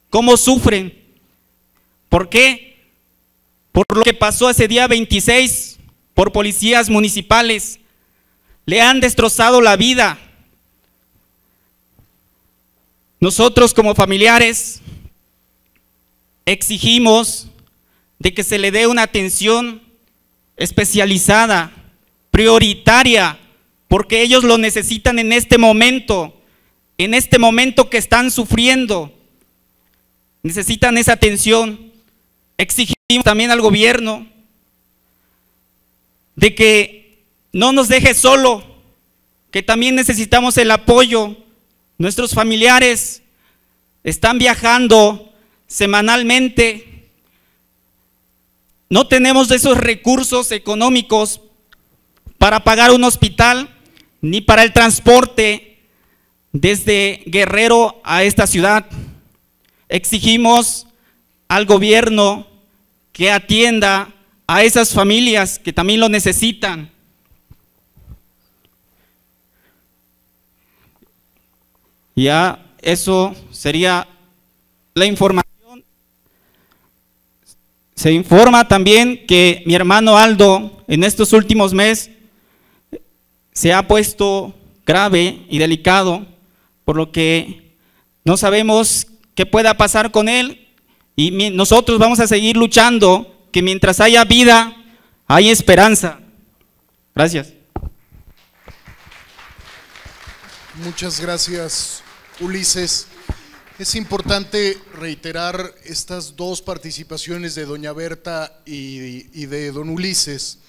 cómo sufren. ¿Por qué? Por lo que pasó ese día 26 por policías municipales. Le han destrozado la vida. Nosotros como familiares exigimos de que se le dé una atención especializada, prioritaria, porque ellos lo necesitan en este momento, en este momento que están sufriendo. Necesitan esa atención. Exigimos también al gobierno de que no nos deje solo, que también necesitamos el apoyo. Nuestros familiares están viajando semanalmente. No tenemos esos recursos económicos para pagar un hospital ni para el transporte desde Guerrero a esta ciudad. Exigimos al gobierno que atienda a esas familias que también lo necesitan. Ya eso sería la información. Se informa también que mi hermano Aldo en estos últimos meses se ha puesto grave y delicado, por lo que no sabemos qué pueda pasar con él y nosotros vamos a seguir luchando que mientras haya vida, hay esperanza. Gracias. Muchas gracias, Ulises. Es importante reiterar estas dos participaciones de doña Berta y, de don Ulises,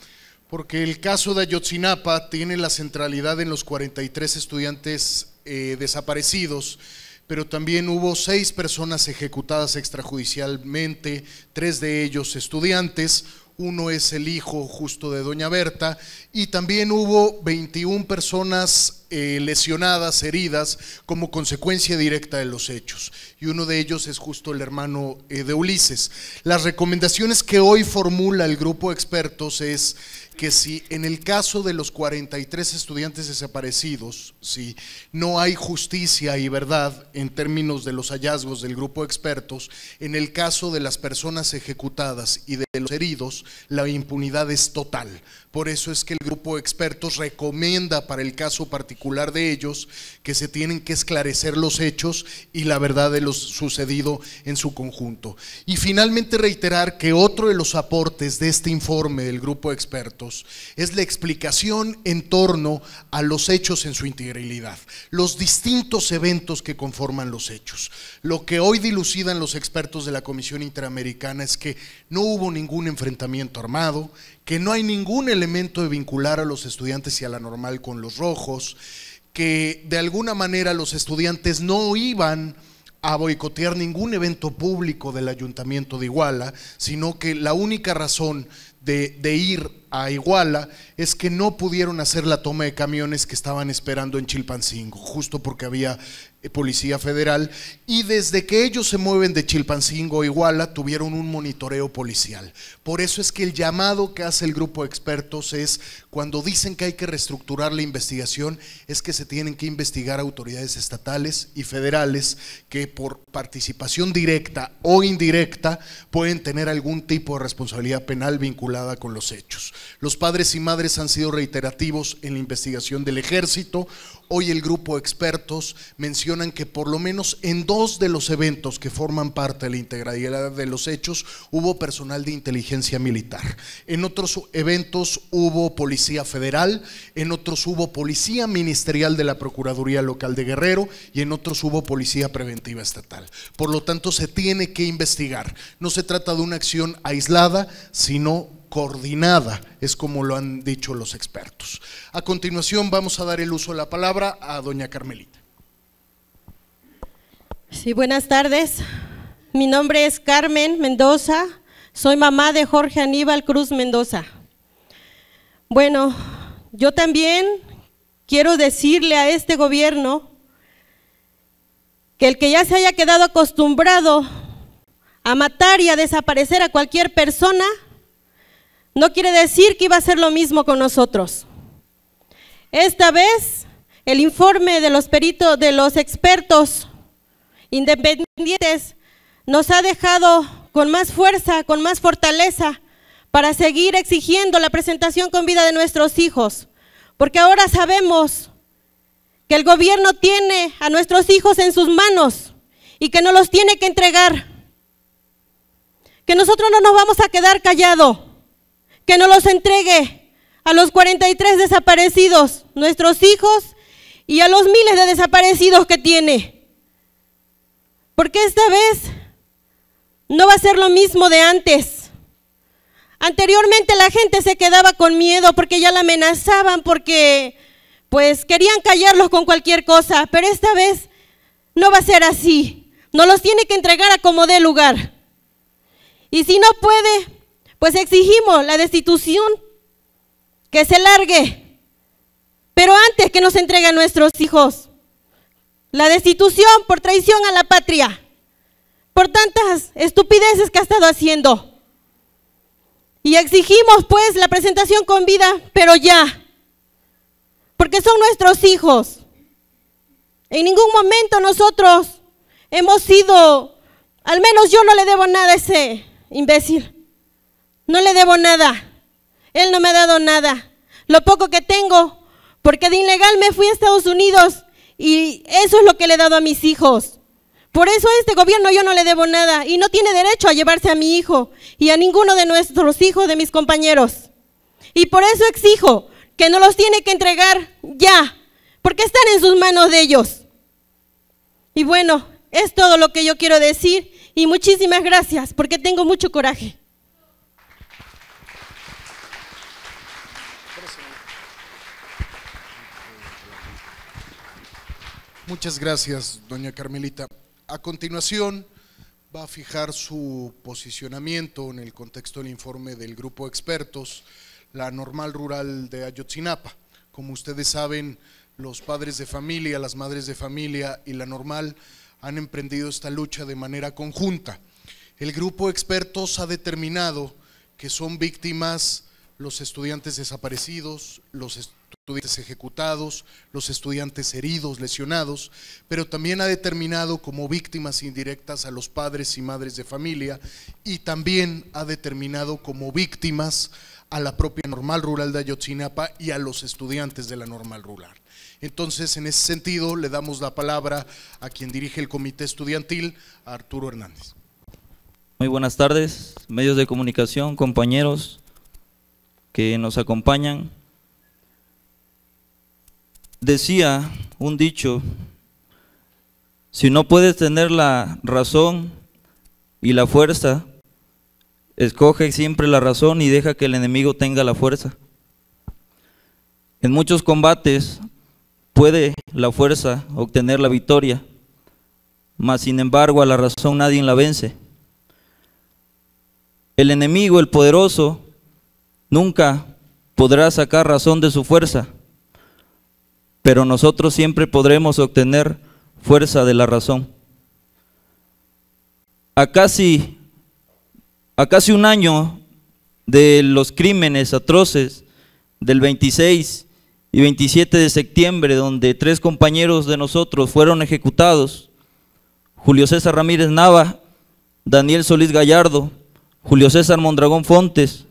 porque el caso de Ayotzinapa tiene la centralidad en los 43 estudiantes eh, desaparecidos pero también hubo seis personas ejecutadas extrajudicialmente, tres de ellos estudiantes, uno es el hijo justo de doña Berta, y también hubo 21 personas eh, lesionadas, heridas, como consecuencia directa de los hechos. Y uno de ellos es justo el hermano eh, de Ulises. Las recomendaciones que hoy formula el grupo de expertos es que si en el caso de los 43 estudiantes desaparecidos, si no hay justicia y verdad en términos de los hallazgos del grupo de expertos, en el caso de las personas ejecutadas y de los heridos, la impunidad es total. Por eso es que el grupo de expertos recomienda para el caso particular de ellos que se tienen que esclarecer los hechos y la verdad de lo sucedido en su conjunto. Y finalmente reiterar que otro de los aportes de este informe del grupo de expertos es la explicación en torno a los hechos en su integralidad, los distintos eventos que conforman los hechos. Lo que hoy dilucidan los expertos de la Comisión Interamericana es que no hubo ningún enfrentamiento armado, que no hay ningún elemento de vincular a los estudiantes y a la normal con los rojos, que de alguna manera los estudiantes no iban a boicotear ningún evento público del ayuntamiento de Iguala, sino que la única razón de, ir a Iguala es que no pudieron hacer la toma de camiones que estaban esperando en Chilpancingo, justo porque había eh, Policía Federal, y desde que ellos se mueven de Chilpancingo a Iguala, tuvieron un monitoreo policial. Por eso es que el llamado que hace el grupo de expertos es, cuando dicen que hay que reestructurar la investigación, es que se tienen que investigar autoridades estatales y federales que por participación directa o indirecta pueden tener algún tipo de responsabilidad penal vinculada con los hechos. Los padres y madres han sido reiterativos en la investigación del ejército. Hoy el grupo de expertos mencionan que por lo menos en dos de los eventos que forman parte de la integralidad de los hechos hubo personal de inteligencia militar. En otros eventos hubo policía federal, en otros hubo policía ministerial de la Procuraduría Local de Guerrero y en otros hubo policía preventiva estatal. Por lo tanto, se tiene que investigar. No se trata de una acción aislada, sino coordinada, es como lo han dicho los expertos. A continuación vamos a dar el uso de la palabra a doña Carmelita. Sí, buenas tardes. Mi nombre es Carmen Mendoza, soy mamá de Jorge Aníbal Cruz Mendoza. Bueno, yo también quiero decirle a este gobierno que el que ya se haya quedado acostumbrado a matar y a desaparecer a cualquier persona, no quiere decir que iba a ser lo mismo con nosotros. Esta vez, el informe de los peritos, de los expertos independientes, nos ha dejado con más fuerza, con más fortaleza, para seguir exigiendo la presentación con vida de nuestros hijos. Porque ahora sabemos que el gobierno tiene a nuestros hijos en sus manos y que no los tiene que entregar. Que nosotros no nos vamos a quedar callados que nos los entregue a los 43 desaparecidos, nuestros hijos, y a los miles de desaparecidos que tiene. Porque esta vez no va a ser lo mismo de antes. Anteriormente la gente se quedaba con miedo porque ya la amenazaban, porque pues querían callarlos con cualquier cosa, pero esta vez no va a ser así. No los tiene que entregar a como dé lugar. Y si no puede, pues exigimos la destitución, que se largue, pero antes que nos entreguen nuestros hijos. La destitución por traición a la patria, por tantas estupideces que ha estado haciendo. Y exigimos pues la presentación con vida, pero ya, porque son nuestros hijos. En ningún momento nosotros hemos sido, al menos yo no le debo nada a ese imbécil. No le debo nada. Él no me ha dado nada. Lo poco que tengo, porque de ilegal me fui a Estados Unidos y eso es lo que le he dado a mis hijos. Por eso a este gobierno yo no le debo nada y no tiene derecho a llevarse a mi hijo y a ninguno de nuestros hijos, de mis compañeros. Y por eso exijo que no los tiene que entregar ya, porque están en sus manos de ellos. Y bueno, es todo lo que yo quiero decir y muchísimas gracias porque tengo mucho coraje. Muchas gracias, doña Carmelita. A continuación, va a fijar su posicionamiento en el contexto del informe del grupo de expertos, la normal rural de Ayotzinapa. Como ustedes saben, los padres de familia, las madres de familia y la normal han emprendido esta lucha de manera conjunta. El grupo de expertos ha determinado que son víctimas los estudiantes desaparecidos, los estudiantes ejecutados, los estudiantes heridos, lesionados, pero también ha determinado como víctimas indirectas a los padres y madres de familia y también ha determinado como víctimas a la propia normal rural de Ayotzinapa y a los estudiantes de la normal rural. Entonces, en ese sentido, le damos la palabra a quien dirige el comité estudiantil, Arturo Hernández. Muy buenas tardes, medios de comunicación, compañeros que nos acompañan. Decía un dicho, si no puedes tener la razón y la fuerza, escoge siempre la razón y deja que el enemigo tenga la fuerza. En muchos combates puede la fuerza obtener la victoria, mas sin embargo a la razón nadie la vence. El enemigo, el poderoso, nunca podrá sacar razón de su fuerza, pero nosotros siempre podremos obtener fuerza de la razón. A casi, a casi un año de los crímenes atroces del 26 y 27 de septiembre, donde tres compañeros de nosotros fueron ejecutados, Julio César Ramírez Nava, Daniel Solís Gallardo, Julio César Mondragón Fontes,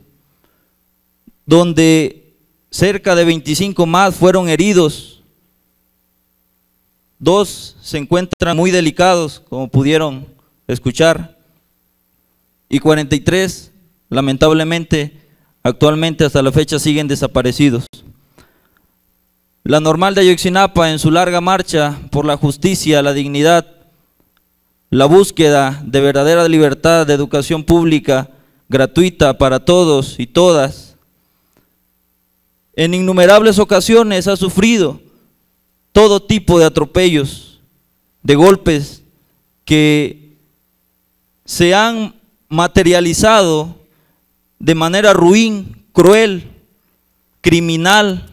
donde cerca de 25 más fueron heridos. Dos se encuentran muy delicados, como pudieron escuchar, y 43 lamentablemente actualmente hasta la fecha siguen desaparecidos. La normal de Ayotzinapa en su larga marcha por la justicia, la dignidad, la búsqueda de verdadera libertad de educación pública gratuita para todos y todas, en innumerables ocasiones ha sufrido todo tipo de atropellos, de golpes que se han materializado de manera ruin, cruel, criminal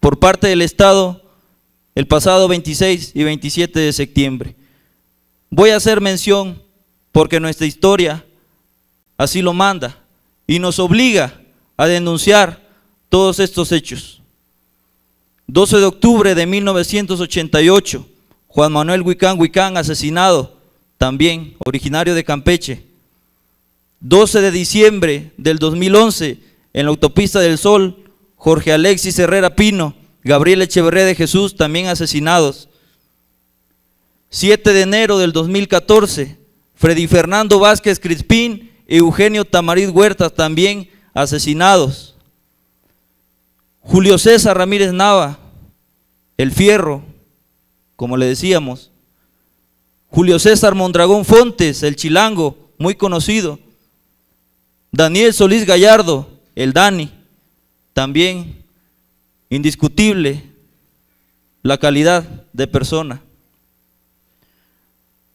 por parte del Estado el pasado 26 y 27 de septiembre. Voy a hacer mención porque nuestra historia así lo manda y nos obliga a denunciar todos estos hechos. 12 de octubre de 1988, Juan Manuel Huicán Huicán asesinado, también originario de Campeche. 12 de diciembre del 2011, en la autopista del Sol, Jorge Alexis Herrera Pino, Gabriel Echeverría de Jesús, también asesinados. 7 de enero del 2014, Freddy Fernando Vázquez Crispín y Eugenio Tamarid Huertas, también asesinados. Julio César Ramírez Nava, el fierro, como le decíamos. Julio César Mondragón Fontes, el chilango, muy conocido. Daniel Solís Gallardo, el Dani, también indiscutible la calidad de persona.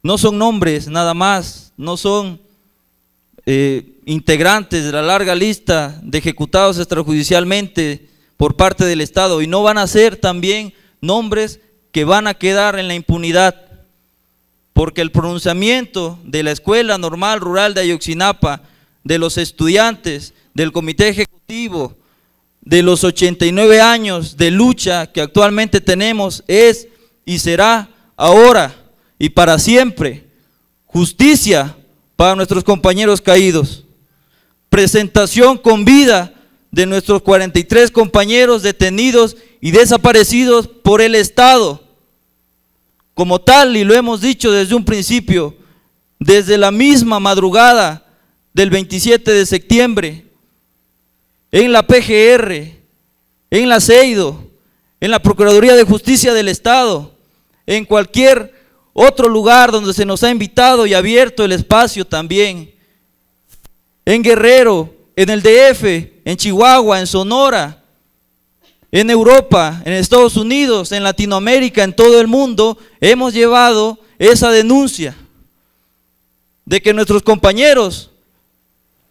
No son nombres nada más, no son eh, integrantes de la larga lista de ejecutados extrajudicialmente por parte del Estado y no van a ser también nombres que van a quedar en la impunidad, porque el pronunciamiento de la Escuela Normal Rural de Ayotzinapa, de los estudiantes, del Comité Ejecutivo, de los 89 años de lucha que actualmente tenemos es y será ahora y para siempre justicia para nuestros compañeros caídos, presentación con vida de nuestros 43 compañeros detenidos y desaparecidos por el Estado. Como tal, y lo hemos dicho desde un principio, desde la misma madrugada del 27 de septiembre, en la PGR, en la CEIDO, en la Procuraduría de Justicia del Estado, en cualquier otro lugar donde se nos ha invitado y abierto el espacio también, en Guerrero, en el DF, en Chihuahua, en Sonora, en Europa, en Estados Unidos, en Latinoamérica, en todo el mundo, hemos llevado esa denuncia de que nuestros compañeros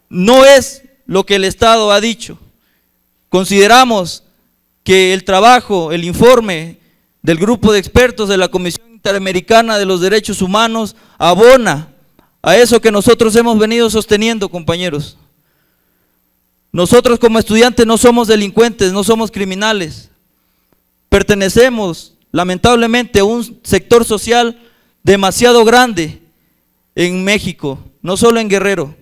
no es lo que el Estado ha dicho. Consideramos que el trabajo, el informe del grupo de expertos de la Comisión Interamericana de los Derechos Humanos abona a eso que nosotros hemos venido sosteniendo, compañeros. Nosotros como estudiantes no somos delincuentes, no somos criminales. Pertenecemos, lamentablemente, a un sector social demasiado grande en México, no solo en Guerrero.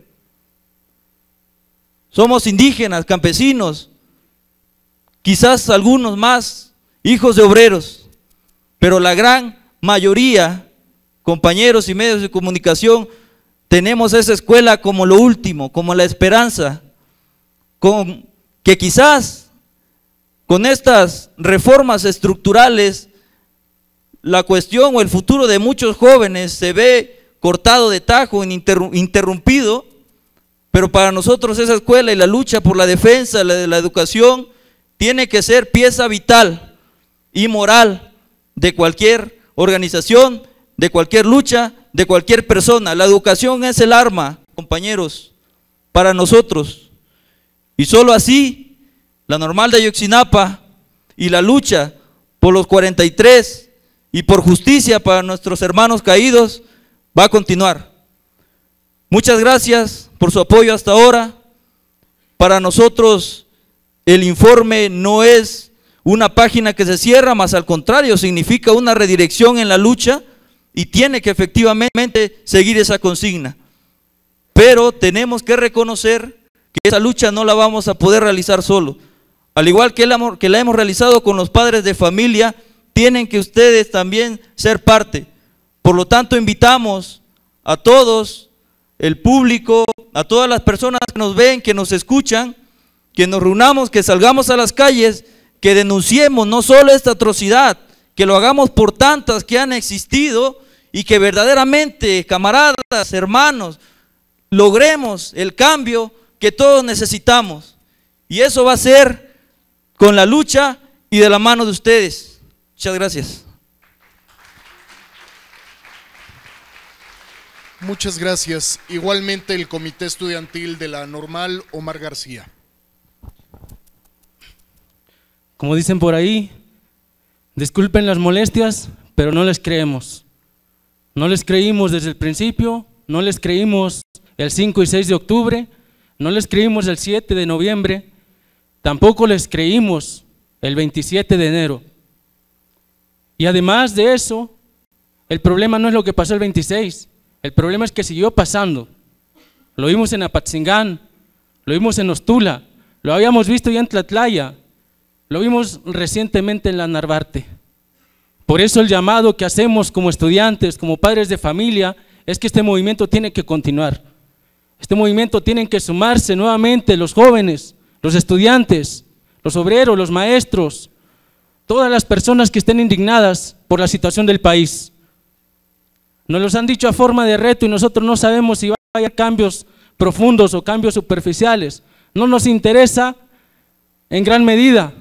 Somos indígenas, campesinos, quizás algunos más, hijos de obreros, pero la gran mayoría, compañeros y medios de comunicación, tenemos esa escuela como lo último, como la esperanza, con que quizás con estas reformas estructurales la cuestión o el futuro de muchos jóvenes se ve cortado de tajo, interrumpido, pero para nosotros esa escuela y la lucha por la defensa de la educación tiene que ser pieza vital y moral de cualquier organización, de cualquier lucha, de cualquier persona. La educación es el arma, compañeros, para nosotros. Y solo así, la normal de Ayotzinapa y la lucha por los 43 y por justicia para nuestros hermanos caídos va a continuar. Muchas gracias por su apoyo hasta ahora. Para nosotros el informe no es una página que se cierra, más al contrario, significa una redirección en la lucha y tiene que efectivamente seguir esa consigna. Pero tenemos que reconocer que esa lucha no la vamos a poder realizar solo. Al igual que la, que la hemos realizado con los padres de familia, tienen que ustedes también ser parte. Por lo tanto, invitamos a todos, el público, a todas las personas que nos ven, que nos escuchan, que nos reunamos, que salgamos a las calles, que denunciemos no solo esta atrocidad, que lo hagamos por tantas que han existido y que verdaderamente, camaradas, hermanos, logremos el cambio que todos necesitamos. Y eso va a ser con la lucha y de la mano de ustedes. Muchas gracias. Muchas gracias. Igualmente el Comité Estudiantil de la Normal, Omar García. Como dicen por ahí, disculpen las molestias, pero no les creemos. No les creímos desde el principio, no les creímos el 5 y 6 de octubre, no les creímos el 7 de noviembre, tampoco les creímos el 27 de enero. Y además de eso, el problema no es lo que pasó el 26, el problema es que siguió pasando. Lo vimos en Apatzingán, lo vimos en Ostula, lo habíamos visto ya en Tlatlaya, lo vimos recientemente en la Narvarte. Por eso el llamado que hacemos como estudiantes, como padres de familia, es que este movimiento tiene que continuar. Este movimiento tienen que sumarse nuevamente los jóvenes, los estudiantes, los obreros, los maestros, todas las personas que estén indignadas por la situación del país. Nos los han dicho a forma de reto y nosotros no sabemos si va a haber cambios profundos o cambios superficiales. No nos interesa en gran medida,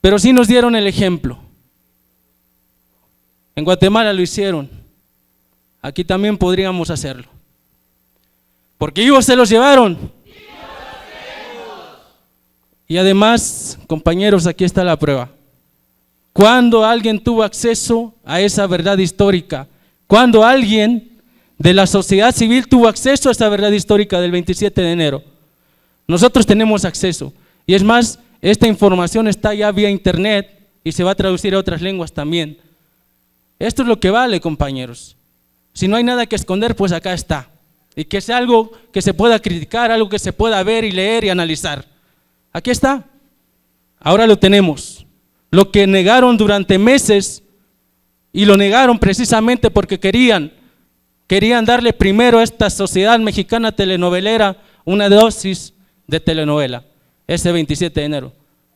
pero sí nos dieron el ejemplo. En Guatemala lo hicieron. Aquí también podríamos hacerlo. Porque ellos se los llevaron. Y además, compañeros, aquí está la prueba. Cuando alguien tuvo acceso a esa verdad histórica, cuando alguien de la sociedad civil tuvo acceso a esa verdad histórica del 27 de enero, nosotros tenemos acceso. Y es más, esta información está ya vía internet y se va a traducir a otras lenguas también. Esto es lo que vale, compañeros. Si no hay nada que esconder, pues acá está. Y que sea algo que se pueda criticar, algo que se pueda ver y leer y analizar. Aquí está. Ahora lo tenemos. Lo que negaron durante meses y lo negaron precisamente porque querían, querían darle primero a esta sociedad mexicana telenovelera una dosis de telenovela, ese 27 de enero.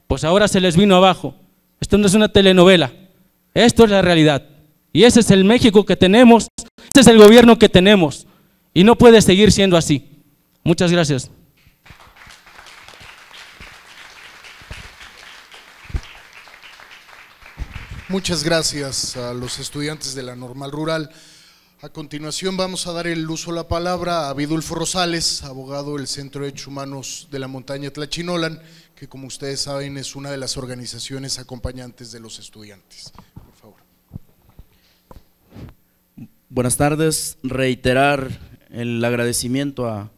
Pues ahora se les vino abajo. Esto no es una telenovela, esto es la realidad. Y ese es el México que tenemos, ese es el gobierno que tenemos. Y no puede seguir siendo así. Muchas gracias. Muchas gracias a los estudiantes de la Normal Rural. A continuación vamos a dar el uso de la palabra a Vidulfo Rosales, abogado del Centro de Derechos Humanos de la Montaña Tlachinolan, que como ustedes saben es una de las organizaciones acompañantes de los estudiantes. Por favor. Buenas tardes. Reiterar el agradecimiento a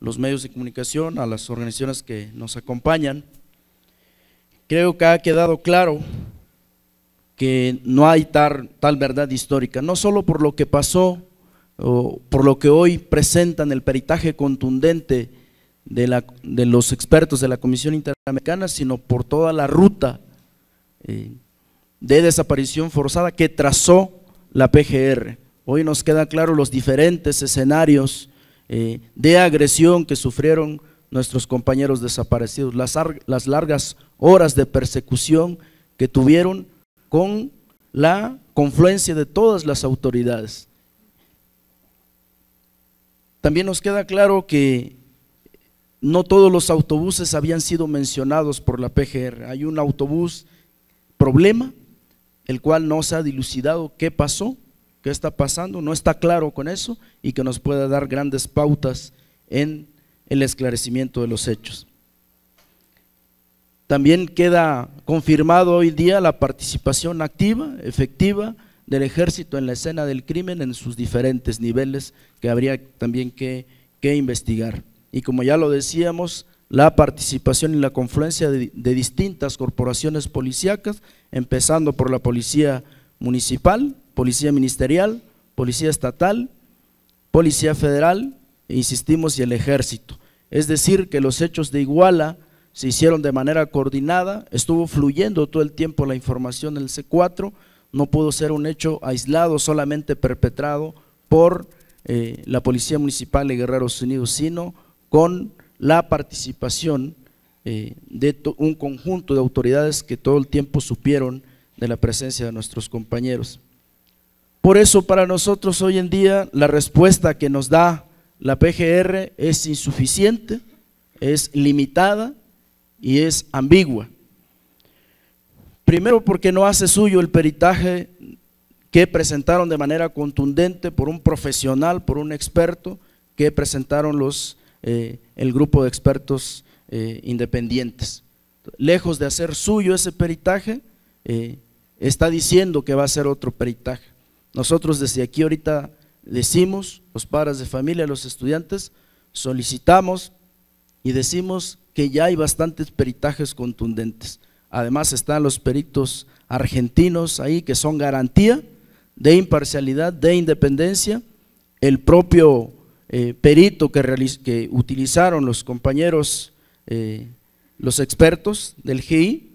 los medios de comunicación, a las organizaciones que nos acompañan. Creo que ha quedado claro que no hay tal, verdad histórica, no solo por lo que pasó o por lo que hoy presentan el peritaje contundente de los expertos de la Comisión Interamericana, sino por toda la ruta eh, de desaparición forzada que trazó la PGR. Hoy nos queda claro los diferentes escenarios eh, de agresión que sufrieron nuestros compañeros desaparecidos, las, las largas horas de persecución que tuvieron con la confluencia de todas las autoridades. También nos queda claro que no todos los autobuses habían sido mencionados por la PGR. Hay un autobús problema, el cual no se ha dilucidado qué pasó, qué está pasando, no está claro con eso y que nos pueda dar grandes pautas en el esclarecimiento de los hechos. También queda confirmado hoy día la participación activa, efectiva del ejército en la escena del crimen en sus diferentes niveles que habría también que, investigar. Y como ya lo decíamos, la participación y la confluencia de, de distintas corporaciones policíacas, empezando por la policía municipal, policía ministerial, policía estatal, policía federal, e insistimos, y el ejército. Es decir, que los hechos de Iguala se hicieron de manera coordinada, estuvo fluyendo todo el tiempo la información del C4, no pudo ser un hecho aislado, solamente perpetrado por eh, la Policía Municipal de Guerreros Unidos, sino con la participación eh, de un conjunto de autoridades que todo el tiempo supieron de la presencia de nuestros compañeros. Por eso para nosotros hoy en día la respuesta que nos da la PGR es insuficiente, es limitada y es ambigua. Primero porque no hace suyo el peritaje que presentaron de manera contundente por un profesional, por un experto, que presentaron los, eh, el grupo de expertos eh, independientes. Lejos de hacer suyo ese peritaje, eh, está diciendo que va a ser otro peritaje. Nosotros desde aquí ahorita decimos, los padres de familia, los estudiantes, solicitamos y decimos que ya hay bastantes peritajes contundentes. Además están los peritos argentinos ahí que son garantía de imparcialidad, de independencia. El propio eh, perito que, que, utilizaron los compañeros, eh, los expertos del GI,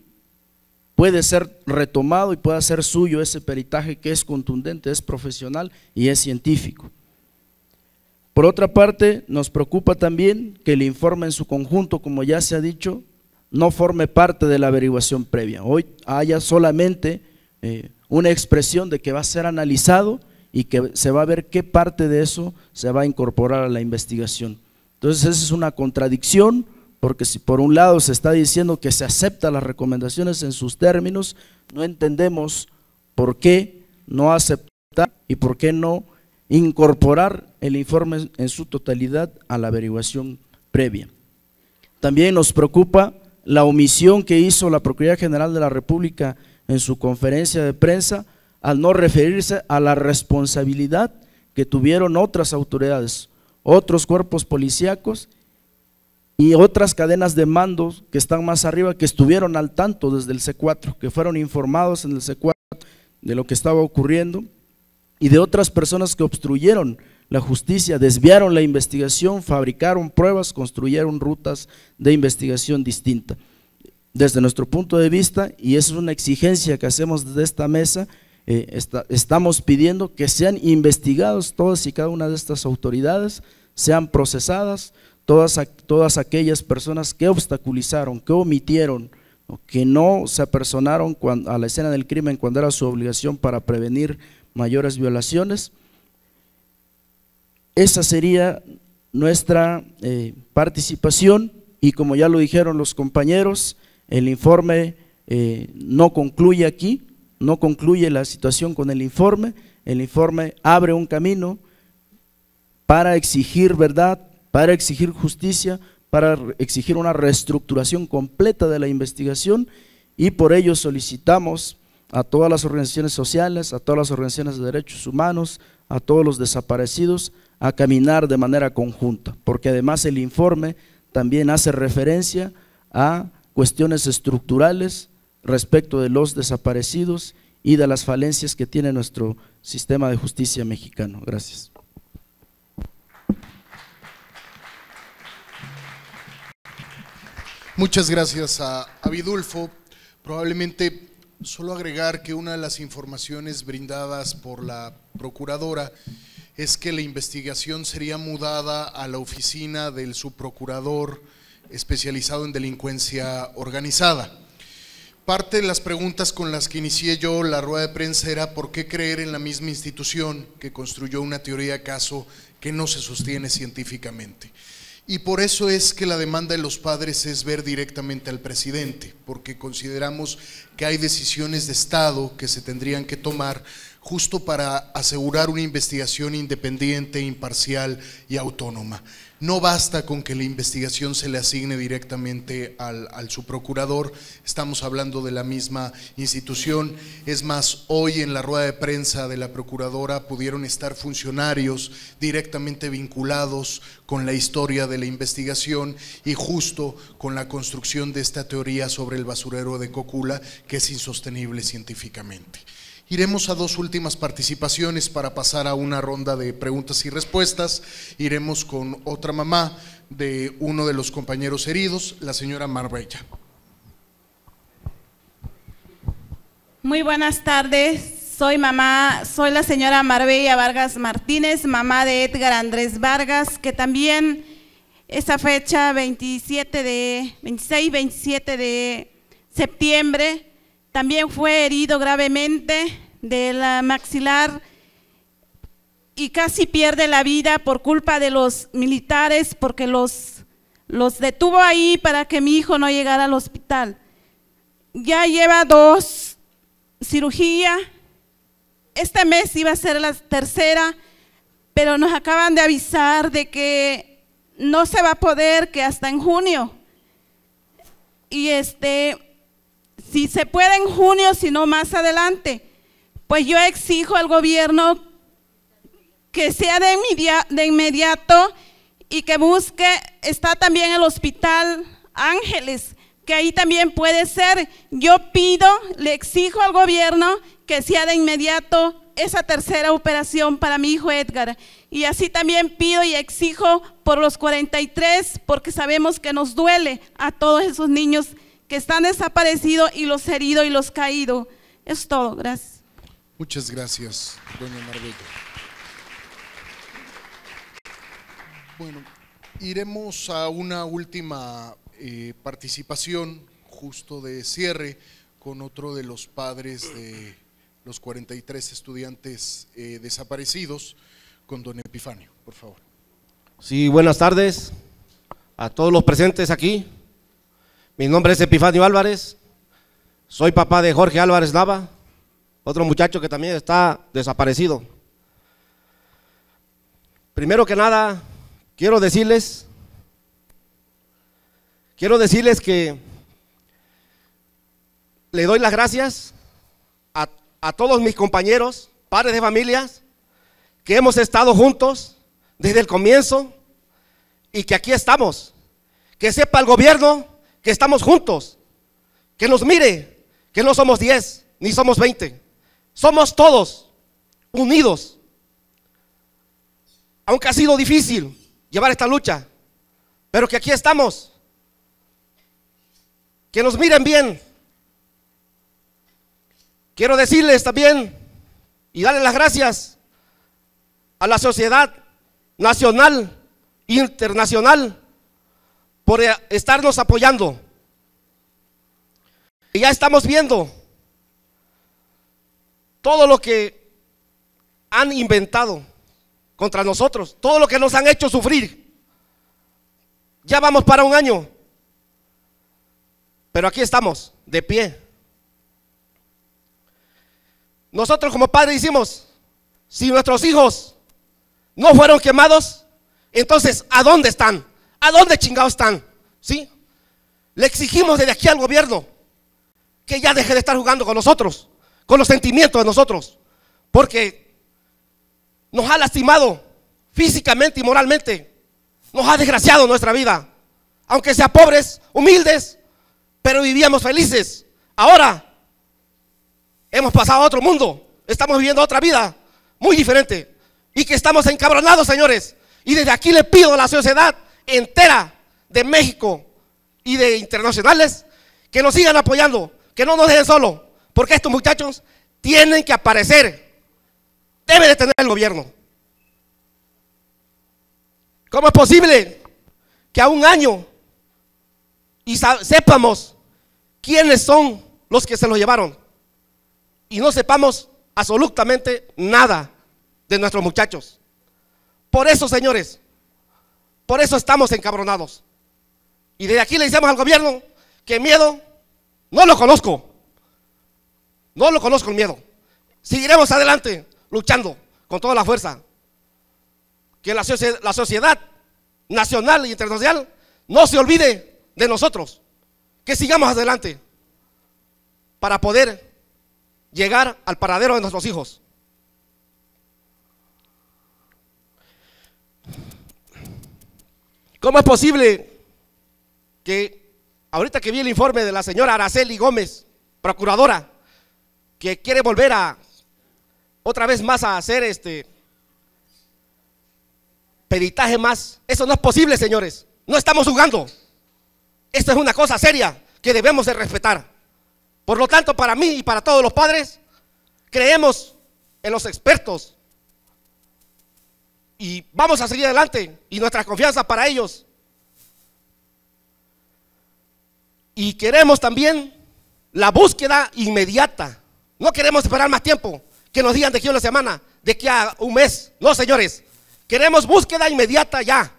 puede ser retomado y puede ser suyo ese peritaje que es contundente, es profesional y es científico. Por otra parte, nos preocupa también que el informe en su conjunto, como ya se ha dicho, no forme parte de la averiguación previa. Hoy haya solamente eh, una expresión de que va a ser analizado y que se va a ver qué parte de eso se va a incorporar a la investigación. Entonces esa es una contradicción porque si por un lado se está diciendo que se aceptan las recomendaciones en sus términos, no entendemos por qué no aceptar y por qué no incorporar el informe en su totalidad a la averiguación previa. También nos preocupa la omisión que hizo la Procuraduría General de la República en su conferencia de prensa al no referirse a la responsabilidad que tuvieron otras autoridades, otros cuerpos policíacos y otras cadenas de mandos que están más arriba, que estuvieron al tanto desde el C4, que fueron informados en el C4 de lo que estaba ocurriendo, y de otras personas que obstruyeron la justicia, desviaron la investigación, fabricaron pruebas, construyeron rutas de investigación distinta. Desde nuestro punto de vista, y es una exigencia que hacemos desde esta mesa, eh, estamos pidiendo que sean investigados todas y cada una de estas autoridades, sean procesadas, todas, todas aquellas personas que obstaculizaron, que omitieron, que no se apersonaron a la escena del crimen cuando era su obligación para prevenir mayores violaciones. Esa sería nuestra eh, participación y como ya lo dijeron los compañeros, el informe eh, no concluye aquí, no concluye la situación con el informe, el informe abre un camino para exigir verdad, para exigir justicia, para exigir una reestructuración completa de la investigación y por ello solicitamos a todas las organizaciones sociales, a todas las organizaciones de derechos humanos, a todos los desaparecidos, a caminar de manera conjunta, porque además el informe también hace referencia a cuestiones estructurales respecto de los desaparecidos y de las falencias que tiene nuestro sistema de justicia mexicano. Gracias. Muchas gracias a, Vidulfo. Probablemente solo agregar que una de las informaciones brindadas por la procuradora es que la investigación sería mudada a la oficina del subprocurador especializado en delincuencia organizada. Parte de las preguntas con las que inicié yo la rueda de prensa era por qué creer en la misma institución que construyó una teoría de caso que no se sostiene científicamente. Y por eso es que la demanda de los padres es ver directamente al presidente, porque consideramos que hay decisiones de Estado que se tendrían que tomar justo para asegurar una investigación independiente, imparcial y autónoma. No basta con que la investigación se le asigne directamente al, al subprocurador, estamos hablando de la misma institución. Es más, hoy en la rueda de prensa de la procuradora pudieron estar funcionarios directamente vinculados con la historia de la investigación y justo con la construcción de esta teoría sobre el basurero de Cocula, que es insostenible científicamente. Iremos a dos últimas participaciones para pasar a una ronda de preguntas y respuestas. Iremos con otra mamá de uno de los compañeros heridos, la señora Marbella. Muy buenas tardes. Soy mamá, soy la señora Marbella Vargas Martínez, mamá de Edgar Andrés Vargas, que también esa fecha 27 de 26, 27 de septiembre también fue herido gravemente de la maxilar y casi pierde la vida por culpa de los militares porque los los detuvo ahí para que mi hijo no llegara al hospital. Ya lleva dos cirugías este mes iba a ser la tercera, pero nos acaban de avisar de que no se va a poder, que hasta en junio. Y este, si se puede en junio, si no más adelante, pues yo exijo al gobierno que sea de, de inmediato y que busque, está también el hospital Ángeles, que ahí también puede ser. Yo pido, le exijo al gobierno que sea de inmediato esa tercera operación para mi hijo Edgar. Y así también pido y exijo por los 43, porque sabemos que nos duele a todos esos niños que están desaparecidos y los heridos y los caídos. Es todo, gracias. Muchas gracias, doña Marbella. Bueno, iremos a una última eh, participación justo de cierre con otro de los padres de los 43 estudiantes eh, desaparecidos, con don Epifanio, por favor. Sí, buenas tardes a todos los presentes aquí. Mi nombre es Epifanio Álvarez, soy papá de Jorge Álvarez Nava, otro muchacho que también está desaparecido. Primero que nada, quiero decirles Quiero decirles que le doy las gracias a, todos mis compañeros, padres de familias, que hemos estado juntos desde el comienzo y que aquí estamos. Que sepa el gobierno que estamos juntos. Que nos mire, que no somos 10 ni somos 20. Somos todos unidos. Aunque ha sido difícil llevar esta lucha, pero que aquí estamos que nos miren bien. Quiero decirles también y darles las gracias a la sociedad nacional, internacional, por estarnos apoyando. Y ya estamos viendo todo lo que han inventado contra nosotros, todo lo que nos han hecho sufrir. Ya vamos para un año pero aquí estamos, de pie. Nosotros como padres decimos, si nuestros hijos no fueron quemados, entonces ¿a dónde están? ¿A dónde chingados están? ¿Sí? Le exigimos desde aquí al gobierno que ya deje de estar jugando con nosotros, con los sentimientos de nosotros, porque nos ha lastimado físicamente y moralmente, nos ha desgraciado nuestra vida, aunque sea pobres, humildes, pero vivíamos felices. Ahora hemos pasado a otro mundo, estamos viviendo otra vida muy diferente y que estamos encabronados, señores. Y desde aquí le pido a la sociedad entera de México y de internacionales que nos sigan apoyando, que no nos dejen solo, porque estos muchachos tienen que aparecer. Debe de tener el gobierno. ¿Cómo es posible que a un año y sepamos quiénes son los que se lo llevaron y no sepamos absolutamente nada de nuestros muchachos. Por eso, señores, por eso estamos encabronados. Y desde aquí le decimos al gobierno que miedo no lo conozco. No lo conozco el miedo. Seguiremos adelante luchando con toda la fuerza. Que la, la sociedad nacional e internacional no se olvide de nosotros que sigamos adelante para poder llegar al paradero de nuestros hijos. ¿Cómo es posible que ahorita que vi el informe de la señora Araceli Gómez, procuradora, que quiere volver a otra vez más a hacer este peritaje más. Eso no es posible, señores. No estamos jugando. Esto es una cosa seria que debemos de respetar. Por lo tanto, para mí y para todos los padres, creemos en los expertos. Y vamos a seguir adelante. Y nuestra confianza para ellos. Y queremos también la búsqueda inmediata. No queremos esperar más tiempo. Que nos digan de aquí a una semana, de aquí a un mes. No, señores. Queremos búsqueda inmediata ya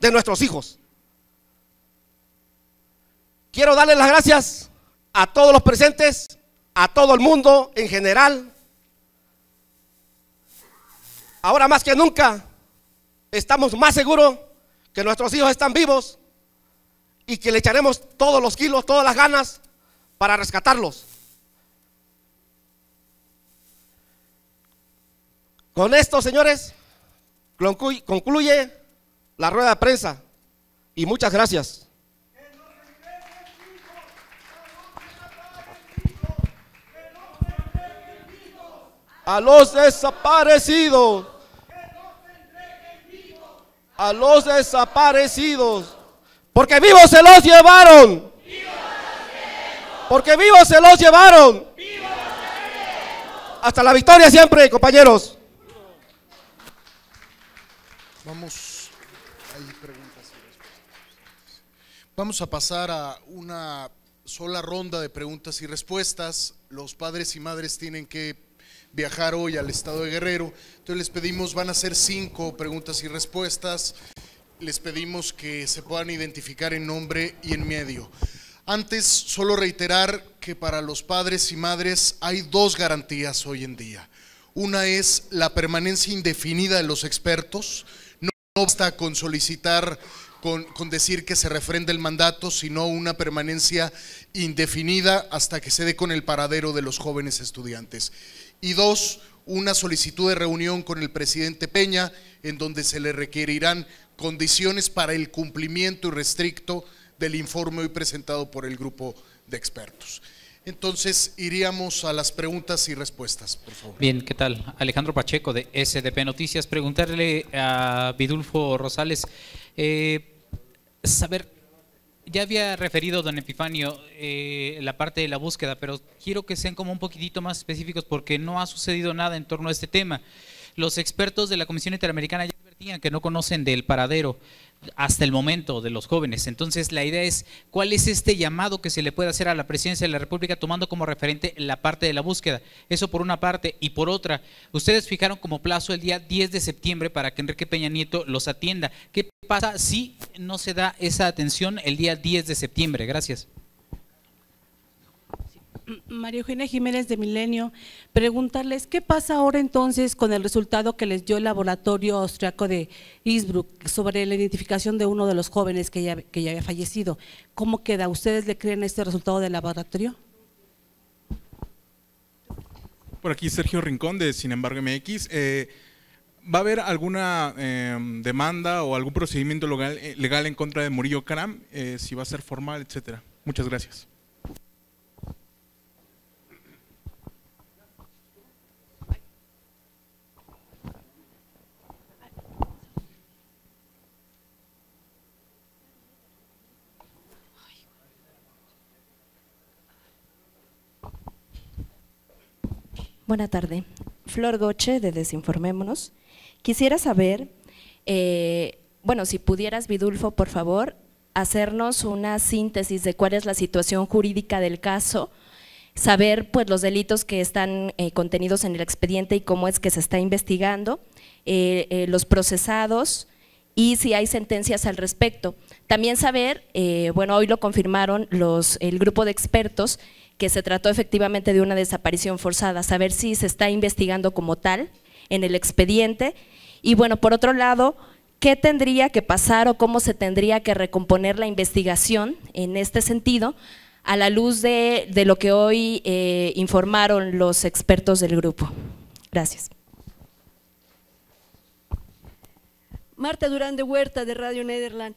de nuestros hijos. Quiero darle las gracias a todos los presentes, a todo el mundo en general. Ahora más que nunca estamos más seguros que nuestros hijos están vivos y que le echaremos todos los kilos, todas las ganas para rescatarlos. Con esto, señores, concluye la rueda de prensa y muchas gracias. A los desaparecidos. A los desaparecidos. Porque vivos se los llevaron. Porque vivos se los llevaron. Hasta la victoria siempre, compañeros. Vamos, hay preguntas y respuestas. Vamos a pasar a una sola ronda de preguntas y respuestas. Los padres y madres tienen que viajar hoy al estado de Guerrero. Entonces les pedimos, van a ser cinco preguntas y respuestas. Les pedimos que se puedan identificar en nombre y en medio. Antes, solo reiterar que para los padres y madres hay dos garantías hoy en día. Una es la permanencia indefinida de los expertos. No basta con solicitar, con, con, decir que se refrende el mandato, sino una permanencia indefinida hasta que se dé con el paradero de los jóvenes estudiantes. Y dos, una solicitud de reunión con el presidente Peña, en donde se le requerirán condiciones para el cumplimiento irrestricto del informe hoy presentado por el grupo de expertos. Entonces iríamos a las preguntas y respuestas, por favor. Bien, ¿qué tal? Alejandro Pacheco de SDP Noticias. Preguntarle a Vidulfo Rosales, eh, saber, ya había referido don Epifanio eh, la parte de la búsqueda, pero quiero que sean como un poquitito más específicos porque no ha sucedido nada en torno a este tema. Los expertos de la Comisión Interamericana ya advertían que no conocen del paradero hasta el momento de los jóvenes. Entonces la idea es cuál es este llamado que se le puede hacer a la presidencia de la República tomando como referente la parte de la búsqueda. Eso por una parte. Y por otra, ustedes fijaron como plazo el día 10 de septiembre para que Enrique Peña Nieto los atienda. ¿Qué pasa si no se da esa atención el día 10 de septiembre? Gracias. María Eugenia Jiménez de Milenio, preguntarles qué pasa ahora entonces con el resultado que les dio el laboratorio austriaco de Innsbruck sobre la identificación de uno de los jóvenes que ya, había fallecido. ¿Cómo queda? ¿Ustedes le creen este resultado del laboratorio? Por aquí Sergio Rincón de Sin embargo MX. Eh, ¿Va a haber alguna eh, demanda o algún procedimiento legal, eh, legal, en contra de Murillo Caram? Eh, si va a ser formal, etcétera. Muchas gracias. Buena tarde. Flor Goche de Desinformémonos. Quisiera saber, eh, bueno, si pudieras, Vidulfo, por favor, hacernos una síntesis de cuál es la situación jurídica del caso, saber pues los delitos que están eh, contenidos en el expediente y cómo es que se está investigando, eh, eh, los procesados y si hay sentencias al respecto. También saber, bueno, hoy lo confirmaron los, el grupo de expertos, que se trató efectivamente de una desaparición forzada, saber si se está investigando como tal en el expediente y bueno, por otro lado, ¿qué tendría que pasar o cómo se tendría que recomponer la investigación en este sentido a la luz de, de lo que hoy eh, informaron los expertos del grupo? Gracias. Marta Durán de Huerta de Radio Nederland.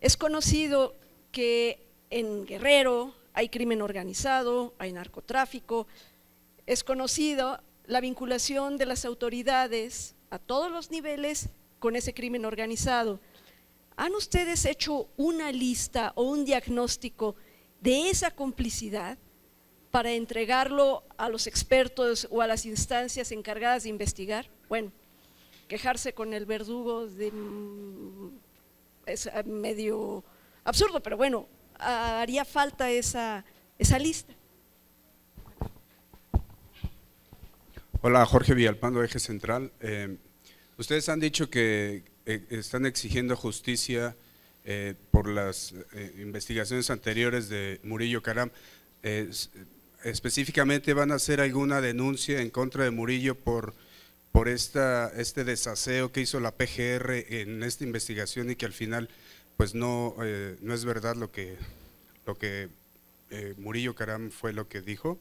Es conocido que en Guerrero hay crimen organizado, hay narcotráfico. Es conocido la vinculación de las autoridades a todos los niveles con ese crimen organizado. ¿Han ustedes hecho una lista o un diagnóstico de esa complicidad para entregarlo a los expertos o a las instancias encargadas de investigar? Bueno, quejarse con el verdugo de, mm, es eh, medio absurdo, pero bueno, haría falta esa, esa lista. Hola, Jorge Villalpando, Eje Central. Eh, ustedes han dicho que eh, están exigiendo justicia eh, por las investigaciones anteriores de Murillo Caram. específicamente, ¿van a hacer alguna denuncia en contra de Murillo por, por esta, este desaseo que hizo la PGR en esta investigación y que al final pues no, no es verdad lo que, lo que Murillo Caram fue lo que dijo?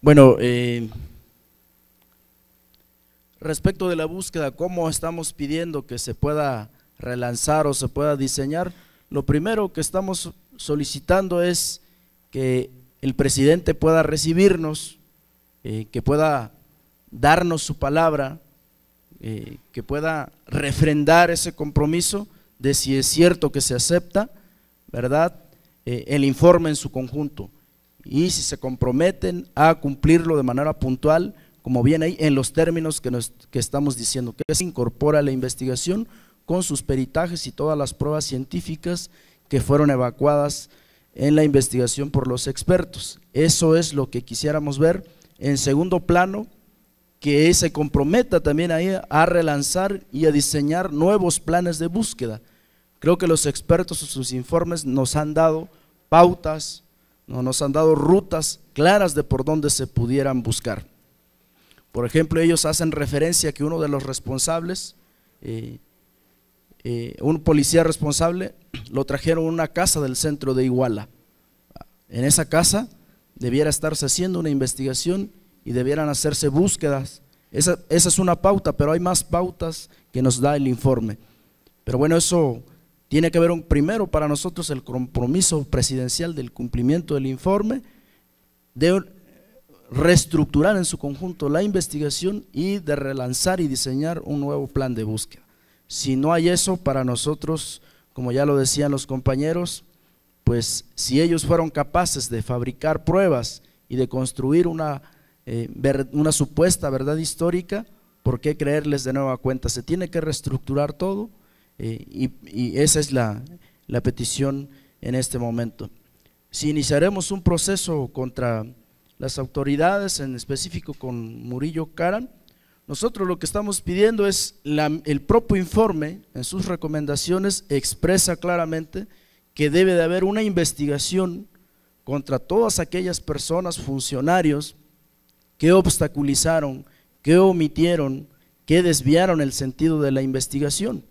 Bueno, eh, respecto de la búsqueda, ¿cómo estamos pidiendo que se pueda relanzar o se pueda diseñar? Lo primero que estamos solicitando es que el presidente pueda recibirnos, eh, que pueda darnos su palabra, eh, que pueda refrendar ese compromiso de si es cierto que se acepta, ¿verdad? el informe en su conjunto y si se comprometen a cumplirlo de manera puntual, como viene ahí, en los términos que, nos, que estamos diciendo, que se incorpora la investigación con sus peritajes y todas las pruebas científicas que fueron evacuadas en la investigación por los expertos. Eso es lo que quisiéramos ver. En segundo plano, que se comprometa también ahí a relanzar y a diseñar nuevos planes de búsqueda. Creo que los expertos en sus informes nos han dado pautas, no, nos han dado rutas claras de por dónde se pudieran buscar. Por ejemplo, ellos hacen referencia a que uno de los responsables, eh, eh, un policía responsable, lo trajeron a una casa del centro de Iguala. En esa casa debiera estarse haciendo una investigación y debieran hacerse búsquedas. Esa, es una pauta, pero hay más pautas que nos da el informe. Pero bueno, eso tiene que haber un, primero para nosotros el compromiso presidencial del cumplimiento del informe, de reestructurar en su conjunto la investigación y de relanzar y diseñar un nuevo plan de búsqueda. Si no hay eso para nosotros, como ya lo decían los compañeros, pues si ellos fueron capaces de fabricar pruebas y de construir una, eh, una supuesta verdad histórica, ¿por qué creerles de nueva cuenta? Se tiene que reestructurar todo eh, y, esa es la, petición en este momento. Si iniciaremos un proceso contra las autoridades, en específico con Murillo Caran, nosotros lo que estamos pidiendo es el propio informe, en sus recomendaciones, expresa claramente que debe de haber una investigación contra todas aquellas personas, funcionarios, que obstaculizaron, que omitieron, que desviaron el sentido de la investigación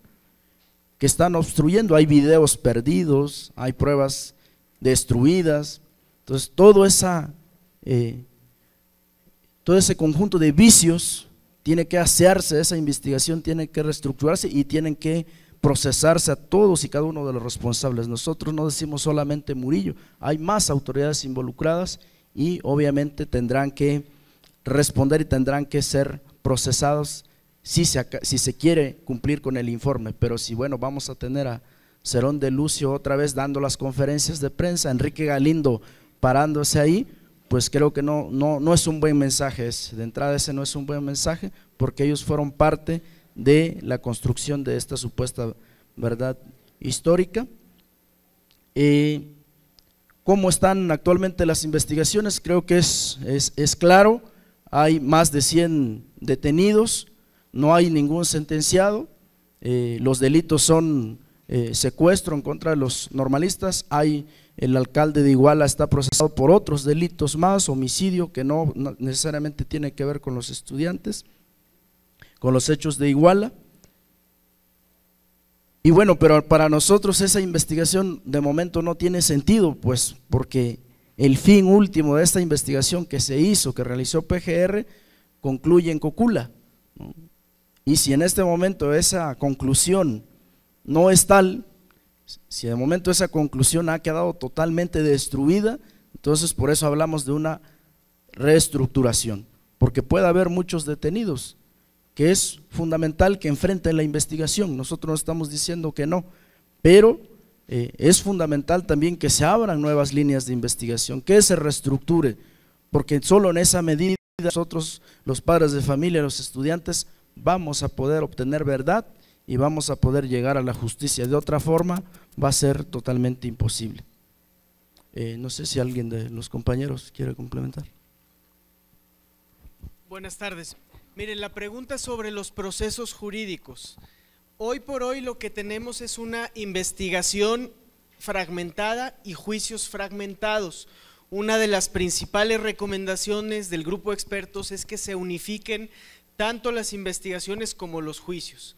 que están obstruyendo. Hay videos perdidos, hay pruebas destruidas. Entonces, todo, esa, eh, todo ese conjunto de vicios tiene que asearse, esa investigación tiene que reestructurarse y tienen que procesarse a todos y cada uno de los responsables. Nosotros no decimos solamente Murillo, hay más autoridades involucradas y obviamente tendrán que responder y tendrán que ser procesados si se, si se quiere cumplir con el informe, pero si bueno, vamos a tener a Cerón de Lucio otra vez dando las conferencias de prensa, Enrique Galindo parándose ahí, pues creo que no, no, no es un buen mensaje, de entrada ese no es un buen mensaje, porque ellos fueron parte de la construcción de esta supuesta verdad histórica. Eh, ¿Cómo están actualmente las investigaciones? Creo que es, es, es claro, hay más de 100 detenidos, no hay ningún sentenciado, eh, los delitos son eh, secuestro en contra de los normalistas, hay el alcalde de Iguala está procesado por otros delitos más, homicidio que no, necesariamente tiene que ver con los estudiantes, con los hechos de Iguala. Y bueno, pero para nosotros esa investigación de momento no tiene sentido, pues porque el fin último de esta investigación que se hizo, que realizó PGR, concluye en Cocula. Y si en este momento esa conclusión no es tal, si de momento esa conclusión ha quedado totalmente destruida, entonces por eso hablamos de una reestructuración, porque puede haber muchos detenidos, que es fundamental que enfrenten la investigación. Nosotros no estamos diciendo que no, pero eh, es fundamental también que se abran nuevas líneas de investigación, que se reestructure, porque solo en esa medida nosotros, los padres de familia, los estudiantes, vamos a poder obtener verdad y vamos a poder llegar a la justicia. De otra forma, va a ser totalmente imposible. Eh, no sé si alguien de los compañeros quiere complementar. Buenas tardes. Miren, la pregunta sobre los procesos jurídicos. Hoy por hoy lo que tenemos es una investigación fragmentada y juicios fragmentados. Una de las principales recomendaciones del grupo de expertos es que se unifiquen tanto las investigaciones como los juicios.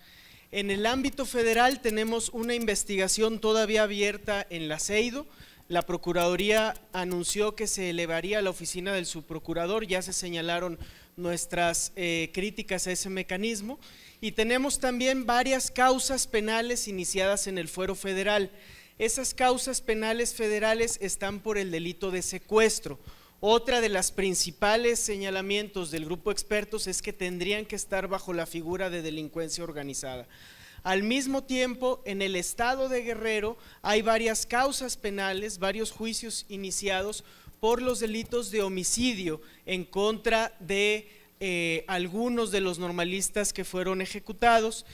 En el ámbito federal tenemos una investigación todavía abierta en la CEIDO. La Procuraduría anunció que se elevaría a la oficina del subprocurador, ya se señalaron nuestras eh, críticas a ese mecanismo. Y tenemos también varias causas penales iniciadas en el fuero federal. Esas causas penales federales están por el delito de secuestro. Otra de las principales señalamientos del grupo de expertos es que tendrían que estar bajo la figura de delincuencia organizada. Al mismo tiempo, en el estado de Guerrero hay varias causas penales, varios juicios iniciados por los delitos de homicidio en contra de eh, algunos de los normalistas que fueron ejecutados.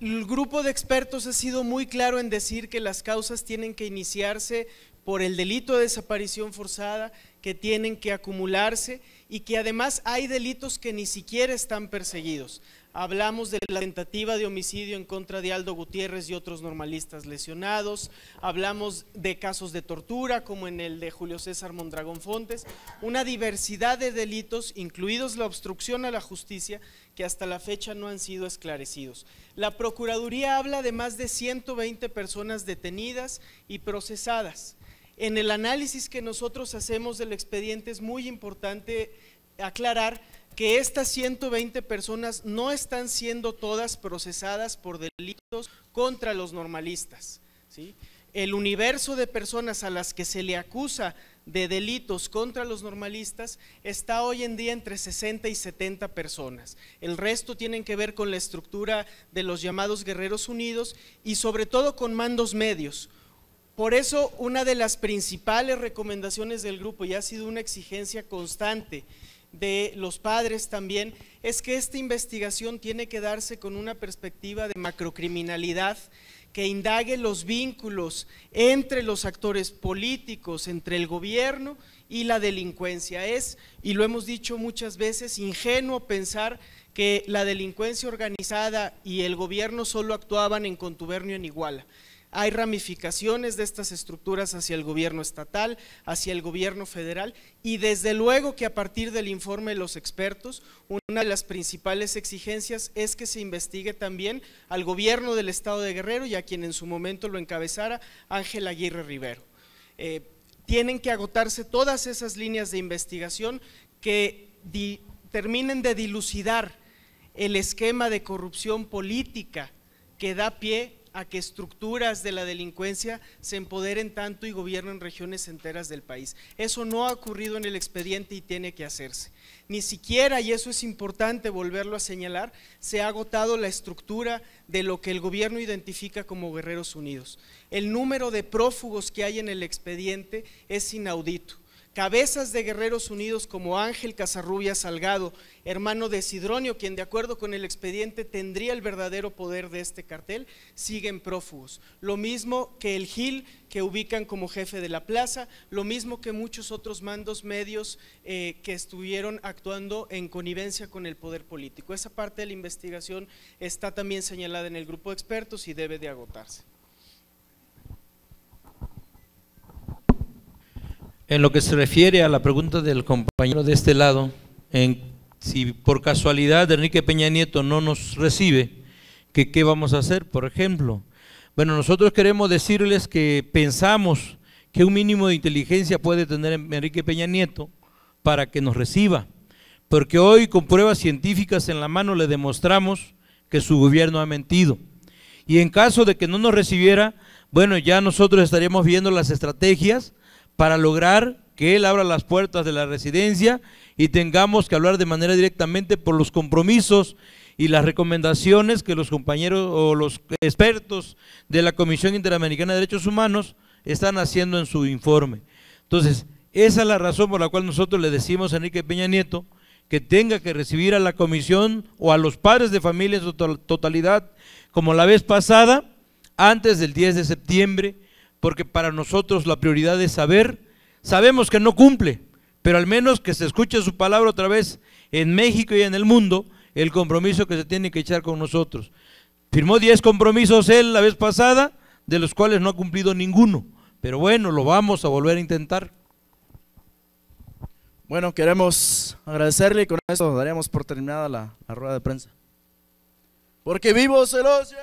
El grupo de expertos ha sido muy claro en decir que las causas tienen que iniciarse por el delito de desaparición forzada, que tienen que acumularse y que además hay delitos que ni siquiera están perseguidos. Hablamos de la tentativa de homicidio en contra de Aldo Gutiérrez y otros normalistas lesionados. Hablamos de casos de tortura, como en el de Julio César Mondragón Fontes. Una diversidad de delitos, incluidos la obstrucción a la justicia, que hasta la fecha no han sido esclarecidos. La Procuraduría habla de más de 120 personas detenidas y procesadas. En el análisis que nosotros hacemos del expediente es muy importante aclarar que estas 120 personas no están siendo todas procesadas por delitos contra los normalistas. ¿sí? El universo de personas a las que se le acusa de delitos contra los normalistas está hoy en día entre 60 y 70 personas. El resto tienen que ver con la estructura de los llamados Guerreros Unidos y sobre todo con mandos medios. Por eso una de las principales recomendaciones del grupo y ha sido una exigencia constante de los padres también, es que esta investigación tiene que darse con una perspectiva de macrocriminalidad que indague los vínculos entre los actores políticos, entre el gobierno y la delincuencia. Es, y lo hemos dicho muchas veces, ingenuo pensar que la delincuencia organizada y el gobierno solo actuaban en contubernio en Iguala hay ramificaciones de estas estructuras hacia el gobierno estatal, hacia el gobierno federal y desde luego que a partir del informe de los expertos, una de las principales exigencias es que se investigue también al gobierno del estado de Guerrero y a quien en su momento lo encabezara Ángel Aguirre Rivero. Eh, tienen que agotarse todas esas líneas de investigación que terminen de dilucidar el esquema de corrupción política que da pie a que estructuras de la delincuencia se empoderen tanto y gobiernen regiones enteras del país. Eso no ha ocurrido en el expediente y tiene que hacerse. Ni siquiera, y eso es importante volverlo a señalar, se ha agotado la estructura de lo que el gobierno identifica como Guerreros Unidos. El número de prófugos que hay en el expediente es inaudito cabezas de guerreros unidos como Ángel Casarrubia Salgado, hermano de Sidronio, quien de acuerdo con el expediente tendría el verdadero poder de este cartel, siguen prófugos. Lo mismo que el Gil, que ubican como jefe de la plaza, lo mismo que muchos otros mandos medios eh, que estuvieron actuando en connivencia con el poder político. Esa parte de la investigación está también señalada en el grupo de expertos y debe de agotarse. En lo que se refiere a la pregunta del compañero de este lado, si por casualidad Enrique Peña Nieto no nos recibe, ¿qué vamos a hacer? Por ejemplo, Bueno, nosotros queremos decirles que pensamos que un mínimo de inteligencia puede tener Enrique Peña Nieto para que nos reciba, porque hoy con pruebas científicas en la mano le demostramos que su gobierno ha mentido. Y en caso de que no nos recibiera, bueno, ya nosotros estaríamos viendo las estrategias para lograr que él abra las puertas de la residencia y tengamos que hablar de manera directamente por los compromisos y las recomendaciones que los compañeros o los expertos de la Comisión Interamericana de Derechos Humanos están haciendo en su informe. Entonces, esa es la razón por la cual nosotros le decimos a Enrique Peña Nieto que tenga que recibir a la comisión o a los padres de familia en su totalidad, como la vez pasada, antes del 10 de septiembre, porque para nosotros la prioridad es saber, sabemos que no cumple, pero al menos que se escuche su palabra otra vez en México y en el mundo, el compromiso que se tiene que echar con nosotros. Firmó 10 compromisos él la vez pasada, de los cuales no ha cumplido ninguno, pero bueno, lo vamos a volver a intentar. Bueno, queremos agradecerle y con eso daríamos por terminada la, la rueda de prensa. Porque vivo celoso.